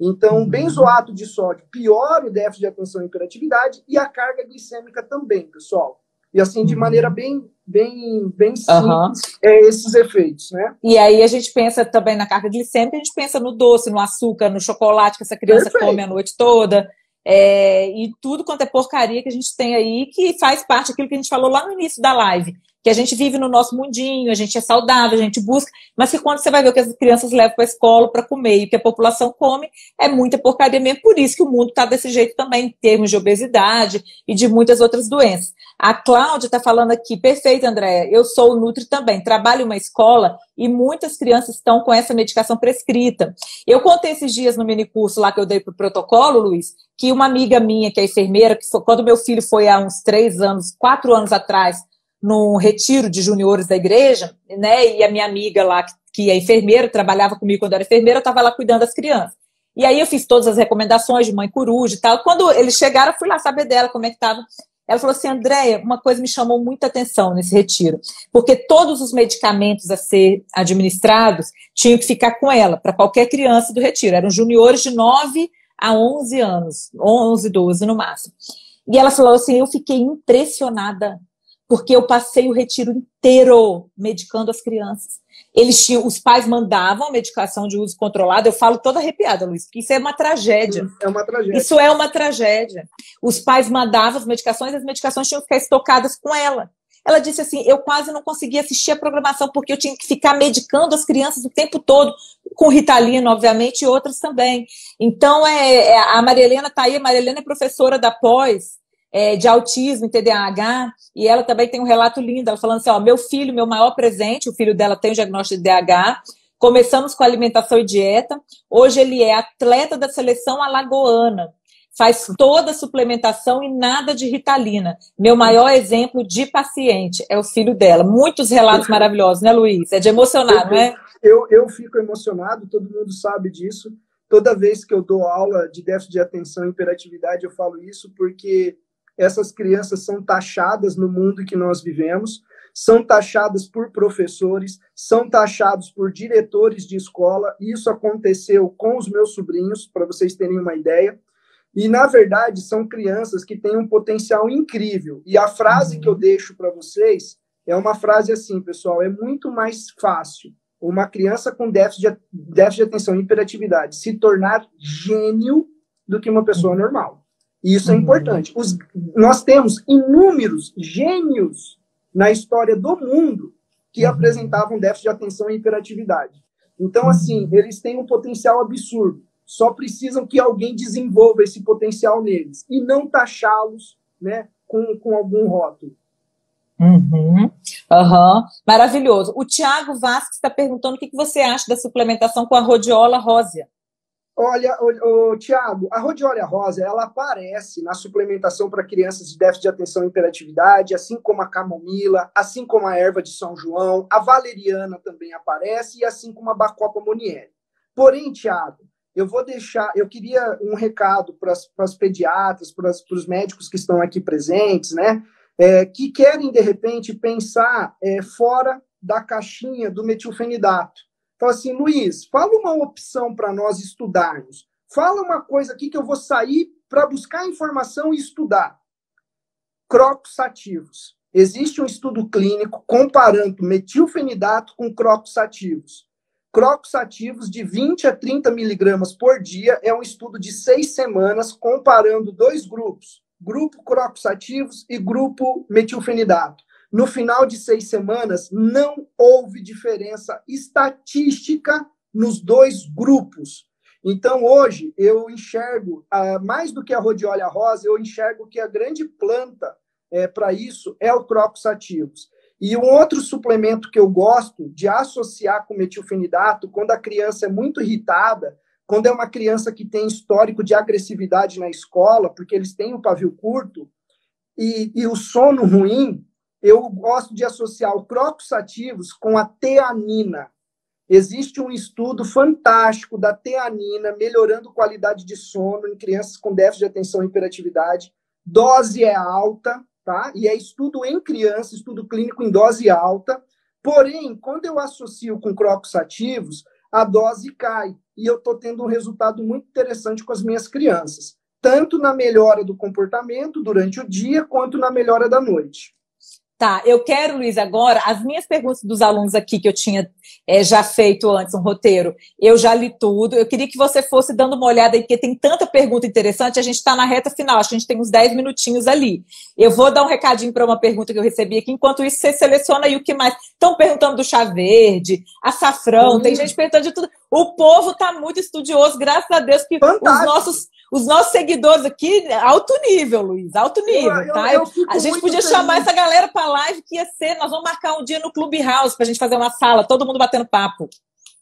Então, o uhum. benzoato de sódio piora o déficit de atenção e hiperatividade e a carga glicêmica também, pessoal. E assim, de uhum. maneira bem, bem, bem simples, uhum. é, esses efeitos, né? E aí a gente pensa também na carga glicêmica, a gente pensa no doce, no açúcar, no chocolate que essa criança Perfeito. come a noite toda. É, e tudo quanto é porcaria que a gente tem aí, que faz parte daquilo que a gente falou lá no início da live, que a gente vive no nosso mundinho, a gente é saudável, a gente busca, mas que quando você vai ver o que as crianças levam para a escola para comer e o que a população come, é muita porcaria mesmo, por isso que o mundo está desse jeito também, em termos de obesidade e de muitas outras doenças. A Cláudia está falando aqui, perfeito, Andréia, eu sou Nutri também, trabalho em uma escola e muitas crianças estão com essa medicação prescrita. Eu contei esses dias no mini curso lá que eu dei para o protocolo, Luiz, que uma amiga minha, que é enfermeira, que foi, quando meu filho foi há uns três anos, quatro anos atrás, num retiro de juniores da igreja, né? E a minha amiga lá, que é enfermeira, trabalhava comigo quando era enfermeira, eu estava lá cuidando das crianças. E aí eu fiz todas as recomendações de mãe coruja e tal. Quando eles chegaram, eu fui lá saber dela como é que estava. Ela falou assim, Andréia, uma coisa me chamou muita atenção nesse retiro, porque todos os medicamentos a ser administrados tinham que ficar com ela, para qualquer criança do retiro. Eram juniores de 9 a 11 anos, 11, 12 no máximo. E ela falou assim: eu fiquei impressionada, porque eu passei o retiro inteiro medicando as crianças. Eles tinham, os pais mandavam a medicação de uso controlado. Eu falo toda arrepiada, Luiz, porque isso é uma tragédia. É uma tragédia. Isso é uma tragédia. Os pais mandavam as medicações, as medicações tinham que ficar estocadas com ela. Ela disse assim: eu quase não conseguia assistir a programação porque eu tinha que ficar medicando as crianças o tempo todo, com Ritalina, obviamente, e outras também. Então, é, é a Maria Helena está aí, a Maria Helena é professora da pós é, de autismo e TDAH, e ela também tem um relato lindo, ela falando assim: ó, meu filho, meu maior presente, o filho dela tem o diagnóstico de TDAH. Começamos com alimentação e dieta. Hoje ele é atleta da seleção alagoana faz toda a suplementação e nada de ritalina. Meu maior exemplo de paciente é o filho dela. Muitos relatos maravilhosos, né, Luiz? É de emocionar, eu, não é? Eu, eu fico emocionado, todo mundo sabe disso. Toda vez que eu dou aula de déficit de atenção e hiperatividade, eu falo isso porque essas crianças são taxadas no mundo que nós vivemos, são taxadas por professores, são taxados por diretores de escola. Isso aconteceu com os meus sobrinhos, para vocês terem uma ideia. E, na verdade, são crianças que têm um potencial incrível. E a frase uhum. que eu deixo para vocês é uma frase assim, pessoal: é muito mais fácil uma criança com déficit de, déficit de atenção e hiperatividade se tornar gênio do que uma pessoa uhum. normal. E isso é uhum. importante. Os, nós temos inúmeros gênios na história do mundo que uhum. apresentavam déficit de atenção e hiperatividade. Então, assim, uhum. eles têm um potencial absurdo só precisam que alguém desenvolva esse potencial neles e não taxá-los né, com, com algum rótulo. Uhum. Uhum. Maravilhoso. O Tiago Vasques está perguntando o que, que você acha da suplementação com a rodiola rósea. Olha, o, o Tiago, a rodiola rósea ela aparece na suplementação para crianças de déficit de atenção e hiperatividade, assim como a camomila, assim como a erva de São João, a valeriana também aparece, e assim como a bacopa monieri. Porém, Tiago, eu vou deixar, eu queria um recado para as pediatras, para os médicos que estão aqui presentes, né? É, que querem, de repente, pensar é, fora da caixinha do metilfenidato. Fala assim, Luiz, fala uma opção para nós estudarmos. Fala uma coisa aqui que eu vou sair para buscar informação e estudar. Crocos ativos. Existe um estudo clínico comparando metilfenidato com crocos ativos. Crocos ativos de 20 a 30 miligramas por dia é um estudo de seis semanas comparando dois grupos, grupo crocos ativos e grupo metilfenidato. No final de seis semanas, não houve diferença estatística nos dois grupos. Então, hoje, eu enxergo, ah, mais do que a rhodiola rosa, eu enxergo que a grande planta é, para isso é o crocos ativos. E um outro suplemento que eu gosto de associar com metilfenidato, quando a criança é muito irritada, quando é uma criança que tem histórico de agressividade na escola, porque eles têm o um pavio curto, e, e o sono ruim, eu gosto de associar o Crocus ativos com a teanina. Existe um estudo fantástico da teanina melhorando qualidade de sono em crianças com déficit de atenção e hiperatividade. Dose é alta, tá? E é estudo em criança, estudo clínico em dose alta. Porém, quando eu associo com crocos ativos, a dose cai. E eu estou tendo um resultado muito interessante com as minhas crianças, tanto na melhora do comportamento durante o dia, quanto na melhora da noite. Tá, eu quero, Luiz, agora, as minhas perguntas dos alunos aqui que eu tinha é, já feito antes, um roteiro, eu já li tudo. Eu queria que você fosse dando uma olhada aí, porque tem tanta pergunta interessante, a gente está na reta final, acho que a gente tem uns 10 minutinhos ali. Eu vou dar um recadinho para uma pergunta que eu recebi aqui, enquanto isso você seleciona aí o que mais. Estão perguntando do chá verde, açafrão, uhum. tem gente perguntando de tudo. O povo está muito estudioso, graças a Deus que Fantástico. os nossos os nossos seguidores aqui, alto nível, Luiz, alto nível, eu, tá? Eu, eu a gente podia feliz. chamar essa galera para live que ia ser, nós vamos marcar um dia no Clubhouse para a gente fazer uma sala, todo mundo batendo papo.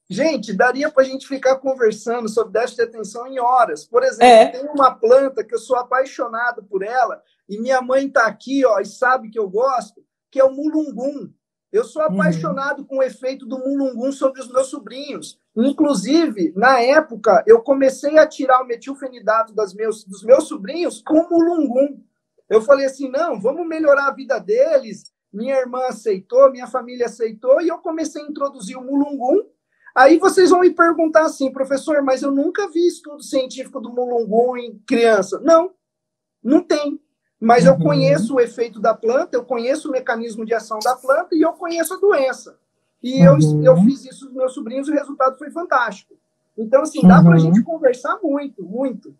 Gente, daria para a gente ficar conversando sobre déficit de atenção em horas. Por exemplo, é. tem uma planta que eu sou apaixonado por ela, e minha mãe está aqui ó, e sabe que eu gosto, que é o mulungum. Eu sou uhum. apaixonado uhum. com o efeito do mulungum sobre os meus sobrinhos. Inclusive, na época, eu comecei a tirar o metilfenidato das meus, dos meus sobrinhos com mulungum. Eu falei assim, não, vamos melhorar a vida deles. Minha irmã aceitou, minha família aceitou, e eu comecei a introduzir o mulungum. Aí vocês vão me perguntar assim, professor, mas eu nunca vi estudo científico do mulungum em criança. Não, não tem. Mas eu uhum. conheço o efeito da planta, eu conheço o mecanismo de ação da planta e eu conheço a doença. E uhum. eu, eu fiz isso com meus sobrinhos e o resultado foi fantástico. Então, assim, dá uhum. para a gente conversar muito, muito.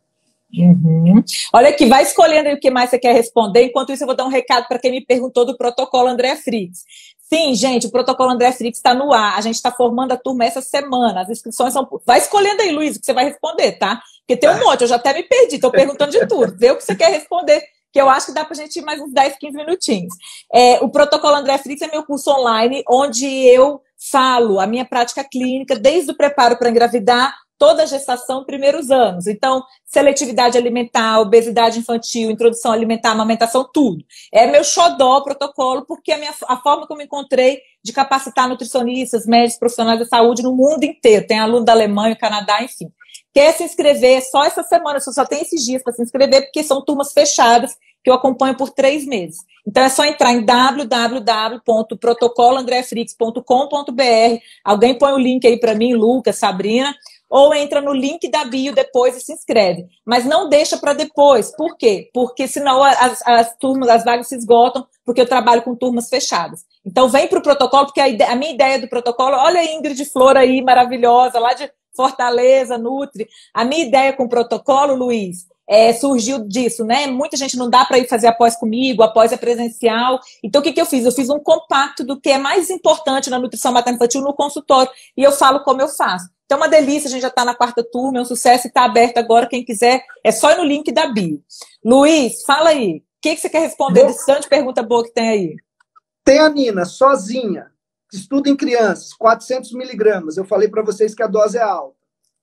Uhum. Olha aqui, vai escolhendo aí o que mais você quer responder. Enquanto isso, eu vou dar um recado para quem me perguntou do protocolo André Fritz. Sim, gente, o protocolo André Fritz está no ar. A gente está formando a turma essa semana. As inscrições são. Vai escolhendo aí, Luiz, o que você vai responder, tá? Porque tem um monte, eu já até me perdi, estou perguntando de tudo. Vê o que você quer responder que eu acho que dá para a gente ir mais uns 10, 15 minutinhos. É, o protocolo André Fritz é meu curso online, onde eu falo a minha prática clínica, desde o preparo para engravidar, toda a gestação, primeiros anos. Então, seletividade alimentar, obesidade infantil, introdução alimentar, amamentação, tudo. É meu xodó protocolo, porque a, minha, a forma como encontrei de capacitar nutricionistas, médicos, profissionais da saúde no mundo inteiro. Tem aluno da Alemanha, Canadá, enfim. Quer se inscrever? É só essa semana, só tem esses dias para se inscrever, porque são turmas fechadas que eu acompanho por três meses. Então é só entrar em www.protocoloandrefrix.com.br. Alguém põe o link aí para mim, Lucas, Sabrina, ou entra no link da bio depois e se inscreve. Mas não deixa para depois. Por quê? Porque senão as, as, turmas, as vagas se esgotam, porque eu trabalho com turmas fechadas. Então vem para o protocolo, porque a, ideia, a minha ideia do protocolo, olha a Ingrid Flor aí, maravilhosa, lá de Fortaleza, Nutri. A minha ideia com o protocolo, Luiz, é, surgiu disso, né? Muita gente não dá para ir fazer após comigo, após é presencial. Então, o que, que eu fiz? Eu fiz um compacto do que é mais importante na nutrição materno-infantil no consultório e eu falo como eu faço. Então, uma delícia, a gente já está na quarta turma, é um sucesso e está aberto agora. Quem quiser, é só ir no link da bio. Luiz, fala aí. O que, que você quer responder de tanta pergunta boa que tem aí? Tem a Nina, sozinha. Estudo em crianças, 400 miligramas. Eu falei para vocês que a dose é alta.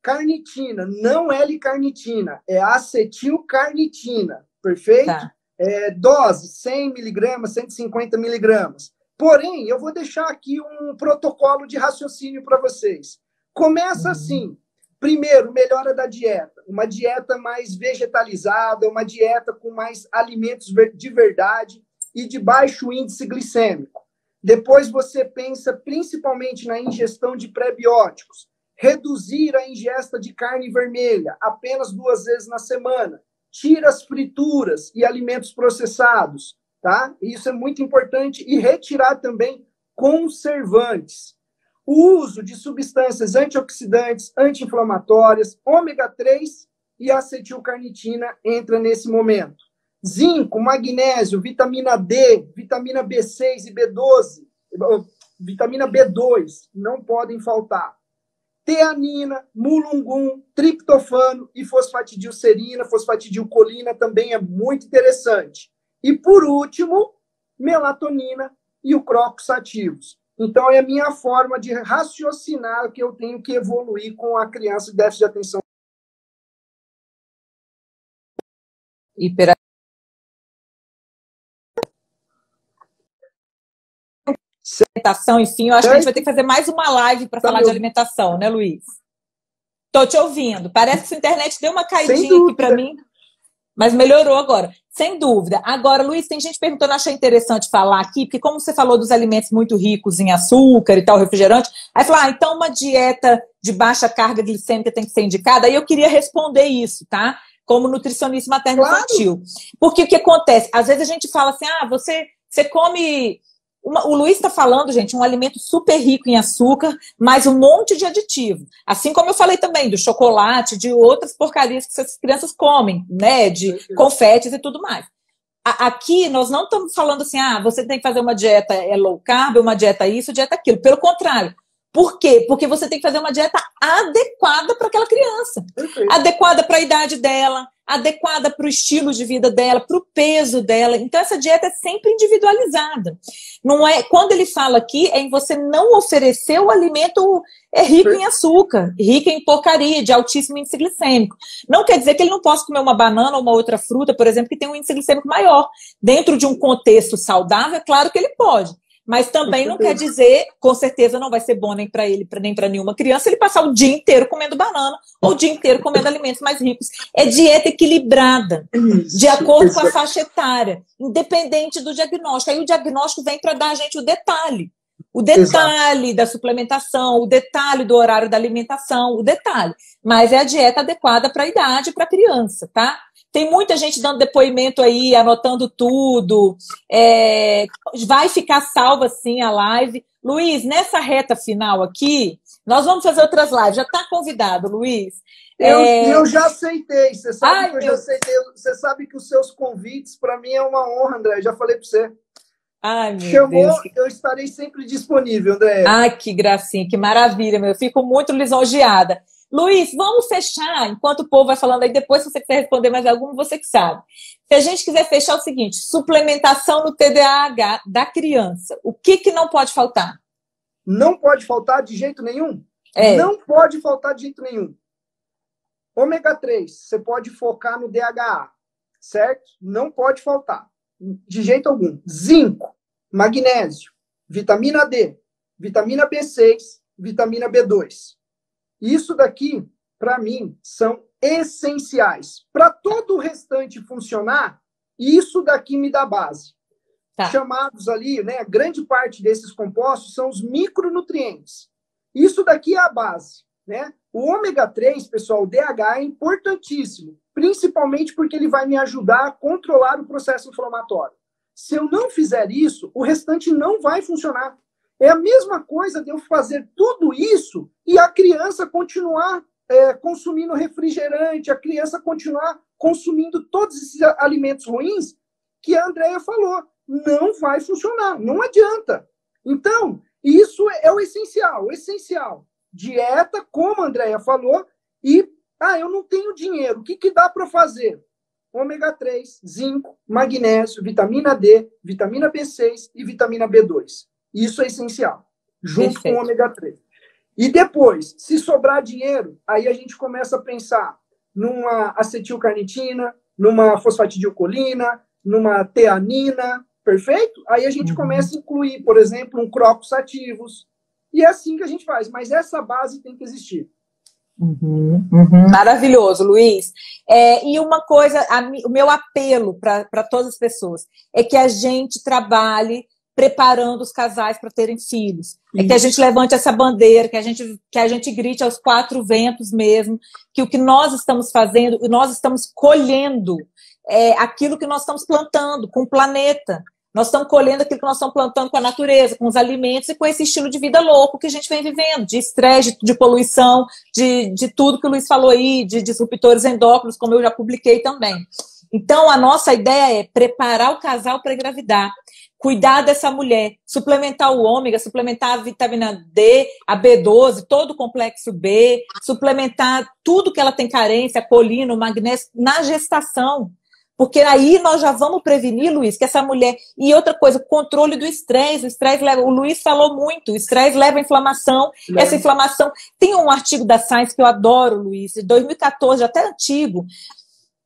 Carnitina, não é L-carnitina, é acetilcarnitina, perfeito? Tá. É, dose, 100 miligramas, 150 miligramas. Porém, eu vou deixar aqui um protocolo de raciocínio para vocês. Começa uhum. assim. Primeiro, melhora da dieta. Uma dieta mais vegetalizada, uma dieta com mais alimentos de verdade e de baixo índice glicêmico. Depois você pensa principalmente na ingestão de prebióticos reduzir a ingesta de carne vermelha apenas duas vezes na semana, tira as frituras e alimentos processados, tá? Isso é muito importante e retirar também conservantes. O uso de substâncias antioxidantes, anti-inflamatórias, ômega 3 e acetilcarnitina entra nesse momento. Zinco, magnésio, vitamina D, vitamina B6 e B12, vitamina B2 não podem faltar teanina, mulungum, triptofano e fosfatidilcerina, fosfatidilcolina também é muito interessante. E por último, melatonina e o crocus ativos. Então é a minha forma de raciocinar que eu tenho que evoluir com a criança de déficit de atenção. Hiper alimentação, enfim, eu acho que a gente vai ter que fazer mais uma live para tá falar de alimentação, né, Luiz? Tô te ouvindo. Parece que sua internet deu uma caidinha aqui para mim, mas melhorou agora. Sem dúvida. Agora, Luiz, tem gente perguntando, achei interessante falar aqui, porque como você falou dos alimentos muito ricos em açúcar e tal, refrigerante, aí falar, ah, então uma dieta de baixa carga glicêmica tem que ser indicada. Aí eu queria responder isso, tá? Como nutricionista materno-infantil. Claro. Porque o que acontece? Às vezes a gente fala assim, ah, você, você come uma, o Luiz está falando, gente, um alimento super rico em açúcar, mas um monte de aditivo. Assim como eu falei também do chocolate, de outras porcarias que essas crianças comem, né? De confetes e tudo mais. A, aqui nós não estamos falando assim, ah, você tem que fazer uma dieta é low carb, uma dieta isso, dieta aquilo. Pelo contrário. Por quê? Porque você tem que fazer uma dieta adequada para aquela criança. Perfeito. Adequada para a idade dela, adequada para o estilo de vida dela, para o peso dela. Então essa dieta é sempre individualizada. Não é quando ele fala aqui é em você não oferecer o alimento é rico em açúcar, rico em porcaria, de altíssimo índice glicêmico. Não quer dizer que ele não possa comer uma banana ou uma outra fruta, por exemplo, que tem um índice glicêmico maior. Dentro de um contexto saudável, é claro que ele pode. Mas também não quer dizer, com certeza não vai ser bom nem para ele, nem para nenhuma criança, ele passar o dia inteiro comendo banana ou o dia inteiro comendo alimentos mais ricos. É dieta equilibrada, Isso, de acordo com a faixa etária, independente do diagnóstico. Aí o diagnóstico vem para dar a gente o detalhe. O detalhe Exato. da suplementação, o detalhe do horário da alimentação, o detalhe. Mas é a dieta adequada para a idade, para a criança, tá? Tem muita gente dando depoimento aí, anotando tudo. É, vai ficar salva sim a live. Luiz, nessa reta final aqui, nós vamos fazer outras lives. Já está convidado, Luiz. Eu, é... eu já aceitei. Você sabe Ai, que eu meu... já aceitei. Você sabe que os seus convites, para mim, é uma honra, André. Já falei para você. Ai, meu Chamou, Deus. eu estarei sempre disponível, André. Ai, que gracinha, que maravilha, meu. Eu fico muito lisonjeada. Luiz, vamos fechar, enquanto o povo vai falando aí, depois, se você quiser responder mais algum, você que sabe. Se a gente quiser fechar é o seguinte: suplementação no TDAH da criança. O que, que não pode faltar? Não pode faltar de jeito nenhum? É. Não pode faltar de jeito nenhum. Ômega 3, você pode focar no DHA, certo? Não pode faltar, de jeito algum. Zinco, magnésio, vitamina D, vitamina B6, vitamina B2. Isso daqui, para mim, são essenciais. Para todo o restante funcionar, isso daqui me dá base. Tá. Chamados ali, né? Grande parte desses compostos são os micronutrientes. Isso daqui é a base, né? O ômega 3, pessoal, o DH é importantíssimo, principalmente porque ele vai me ajudar a controlar o processo inflamatório. Se eu não fizer isso, o restante não vai funcionar. É a mesma coisa de eu fazer tudo isso e a criança continuar é, consumindo refrigerante, a criança continuar consumindo todos esses alimentos ruins que a Andrea falou. Não vai funcionar, não adianta. Então, isso é o essencial, o essencial. Dieta, como a Andrea falou, e, ah, eu não tenho dinheiro, o que, que dá para fazer? Ômega 3, zinco, magnésio, vitamina D, vitamina B6 e vitamina B2. Isso é essencial, junto Perfeito. com o ômega 3. E depois, se sobrar dinheiro, aí a gente começa a pensar numa acetilcarnitina, numa fosfatidilcolina, numa teanina, perfeito? Aí a gente uhum. começa a incluir, por exemplo, um crocus ativos. E é assim que a gente faz, mas essa base tem que existir. Uhum, uhum. Maravilhoso, Luiz. É, e uma coisa, a, o meu apelo para todas as pessoas é que a gente trabalhe preparando os casais para terem filhos. É que a gente levante essa bandeira, que a gente, que a gente grite aos quatro ventos mesmo, que o que nós estamos fazendo, nós estamos colhendo é, aquilo que nós estamos plantando com o planeta. Nós estamos colhendo aquilo que nós estamos plantando com a natureza, com os alimentos e com esse estilo de vida louco que a gente vem vivendo, de estresse, de, de, poluição, de, de tudo que o Luiz falou aí, de disruptores endócrinos, como eu já publiquei também. Então, a nossa ideia é preparar o casal para engravidar cuidar dessa mulher, suplementar o ômega, suplementar a vitamina D, a B12, todo o complexo B, suplementar tudo que ela tem carência, colina, magnésio, na gestação. Porque aí nós já vamos prevenir, Luiz, que essa mulher. E outra coisa, controle do estresse. O estresse leva. O Luiz falou muito, o estresse leva a inflamação. Essa inflamação. Tem um artigo da Science que eu adoro, Luiz, de 2014, até antigo.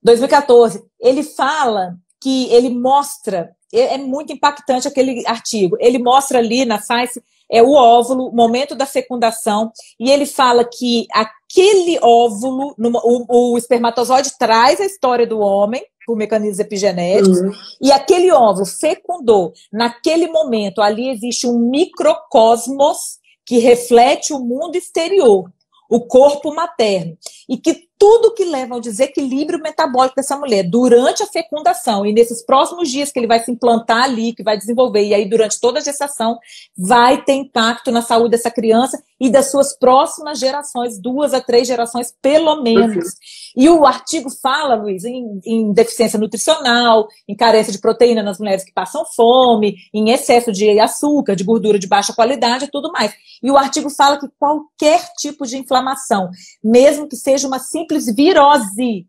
2014. Ele fala que ele mostra é, é muito impactante aquele artigo. Ele mostra ali na Science é o óvulo, momento da fecundação, e ele fala que aquele óvulo, no, o, o, espermatozoide traz a história do homem, por mecanismos epigenéticos, uhum. e aquele óvulo fecundou. Naquele momento, ali existe um microcosmos que reflete o mundo exterior, o corpo materno, e que tudo que leva ao desequilíbrio metabólico dessa mulher durante a fecundação e nesses próximos dias que ele vai se implantar ali, que vai desenvolver, e aí durante toda a gestação, vai ter impacto na saúde dessa criança e das suas próximas gerações, duas a três gerações, pelo menos. E o artigo fala, Luiz, em, em, deficiência nutricional, em carência de proteína nas mulheres que passam fome, em excesso de açúcar, de gordura de baixa qualidade e tudo mais. E o artigo fala que qualquer tipo de inflamação, mesmo que seja uma simples virose,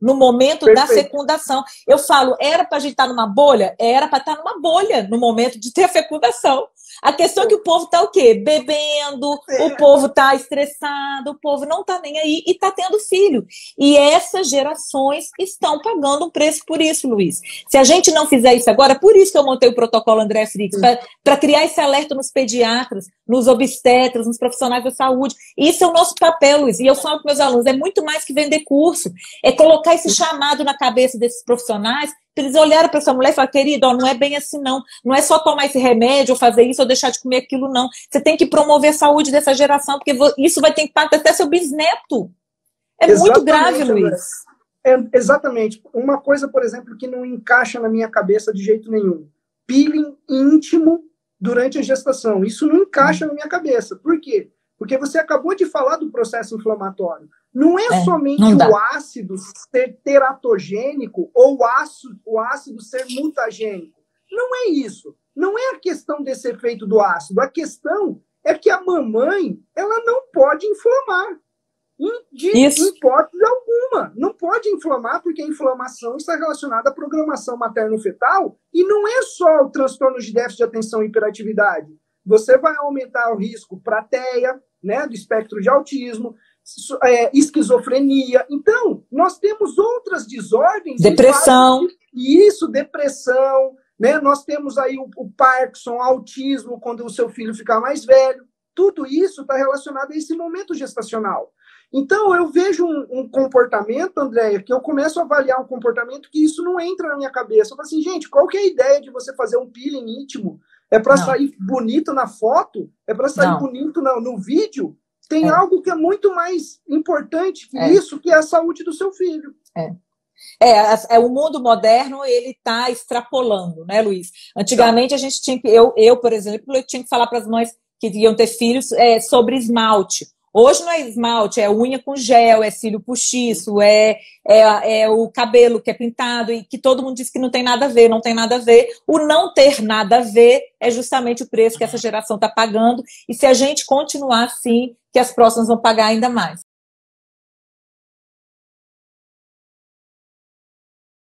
no momento Perfeito. da fecundação. Eu falo, era para a gente estar tá numa bolha? Era para estar tá numa bolha no momento de ter a fecundação. A questão é que o povo está o quê? Bebendo, é. o povo está estressado, o povo não está nem aí e está tendo filho. E essas gerações estão pagando um preço por isso, Luiz. Se a gente não fizer isso agora, por isso que eu montei o protocolo André Frix, para criar esse alerta nos pediatras, nos obstetras, nos profissionais da saúde. Isso é o nosso papel, Luiz. E eu falo para meus alunos, é muito mais que vender curso, é colocar esse chamado na cabeça desses profissionais eles olharam para essa mulher e falaram, querida, ó, não é bem assim, não. Não é só tomar esse remédio ou fazer isso ou deixar de comer aquilo, não. Você tem que promover a saúde dessa geração, porque isso vai ter impacto até seu bisneto. É exatamente, muito grave, Luiz. É, exatamente. Uma coisa, por exemplo, que não encaixa na minha cabeça de jeito nenhum. Peeling íntimo durante a gestação. Isso não encaixa na minha cabeça. Por quê? Porque você acabou de falar do processo inflamatório. Não é, é somente não o ácido ser teratogênico ou o ácido, o ácido ser mutagênico. Não é isso. Não é a questão desse efeito do ácido. A questão é que a mamãe ela não pode inflamar. De isso. hipótese alguma. Não pode inflamar, porque a inflamação está relacionada à programação materno-fetal e não é só o transtorno de déficit de atenção e hiperatividade. Você vai aumentar o risco para TEA, né, do espectro de autismo, é, esquizofrenia. Então, nós temos outras desordens. Depressão. Isso, depressão. Né? Nós temos aí o, o Parkinson, autismo, quando o seu filho ficar mais velho. Tudo isso está relacionado a esse momento gestacional. Então, eu vejo um, um, comportamento, Andréia, que eu começo a avaliar um comportamento que isso não entra na minha cabeça. Eu falo assim, gente, qual que é a ideia de você fazer um peeling íntimo? É para sair bonito na foto? É para sair não. bonito no, no vídeo? Tem é. algo que é muito mais importante que é. isso, que é a saúde do seu filho. É. É, é, o mundo moderno ele está extrapolando, né, Luiz? Antigamente a gente tinha que, eu, eu por exemplo, eu tinha que falar para as mães que iam ter filhos é, sobre esmalte. Hoje não é esmalte, é unha com gel, é cílio postiço, é, é, é, o cabelo que é pintado e que todo mundo diz que não tem nada a ver, não tem nada a ver. O não ter nada a ver é justamente o preço que essa geração está pagando. E se a gente continuar assim, que as próximas vão pagar ainda mais.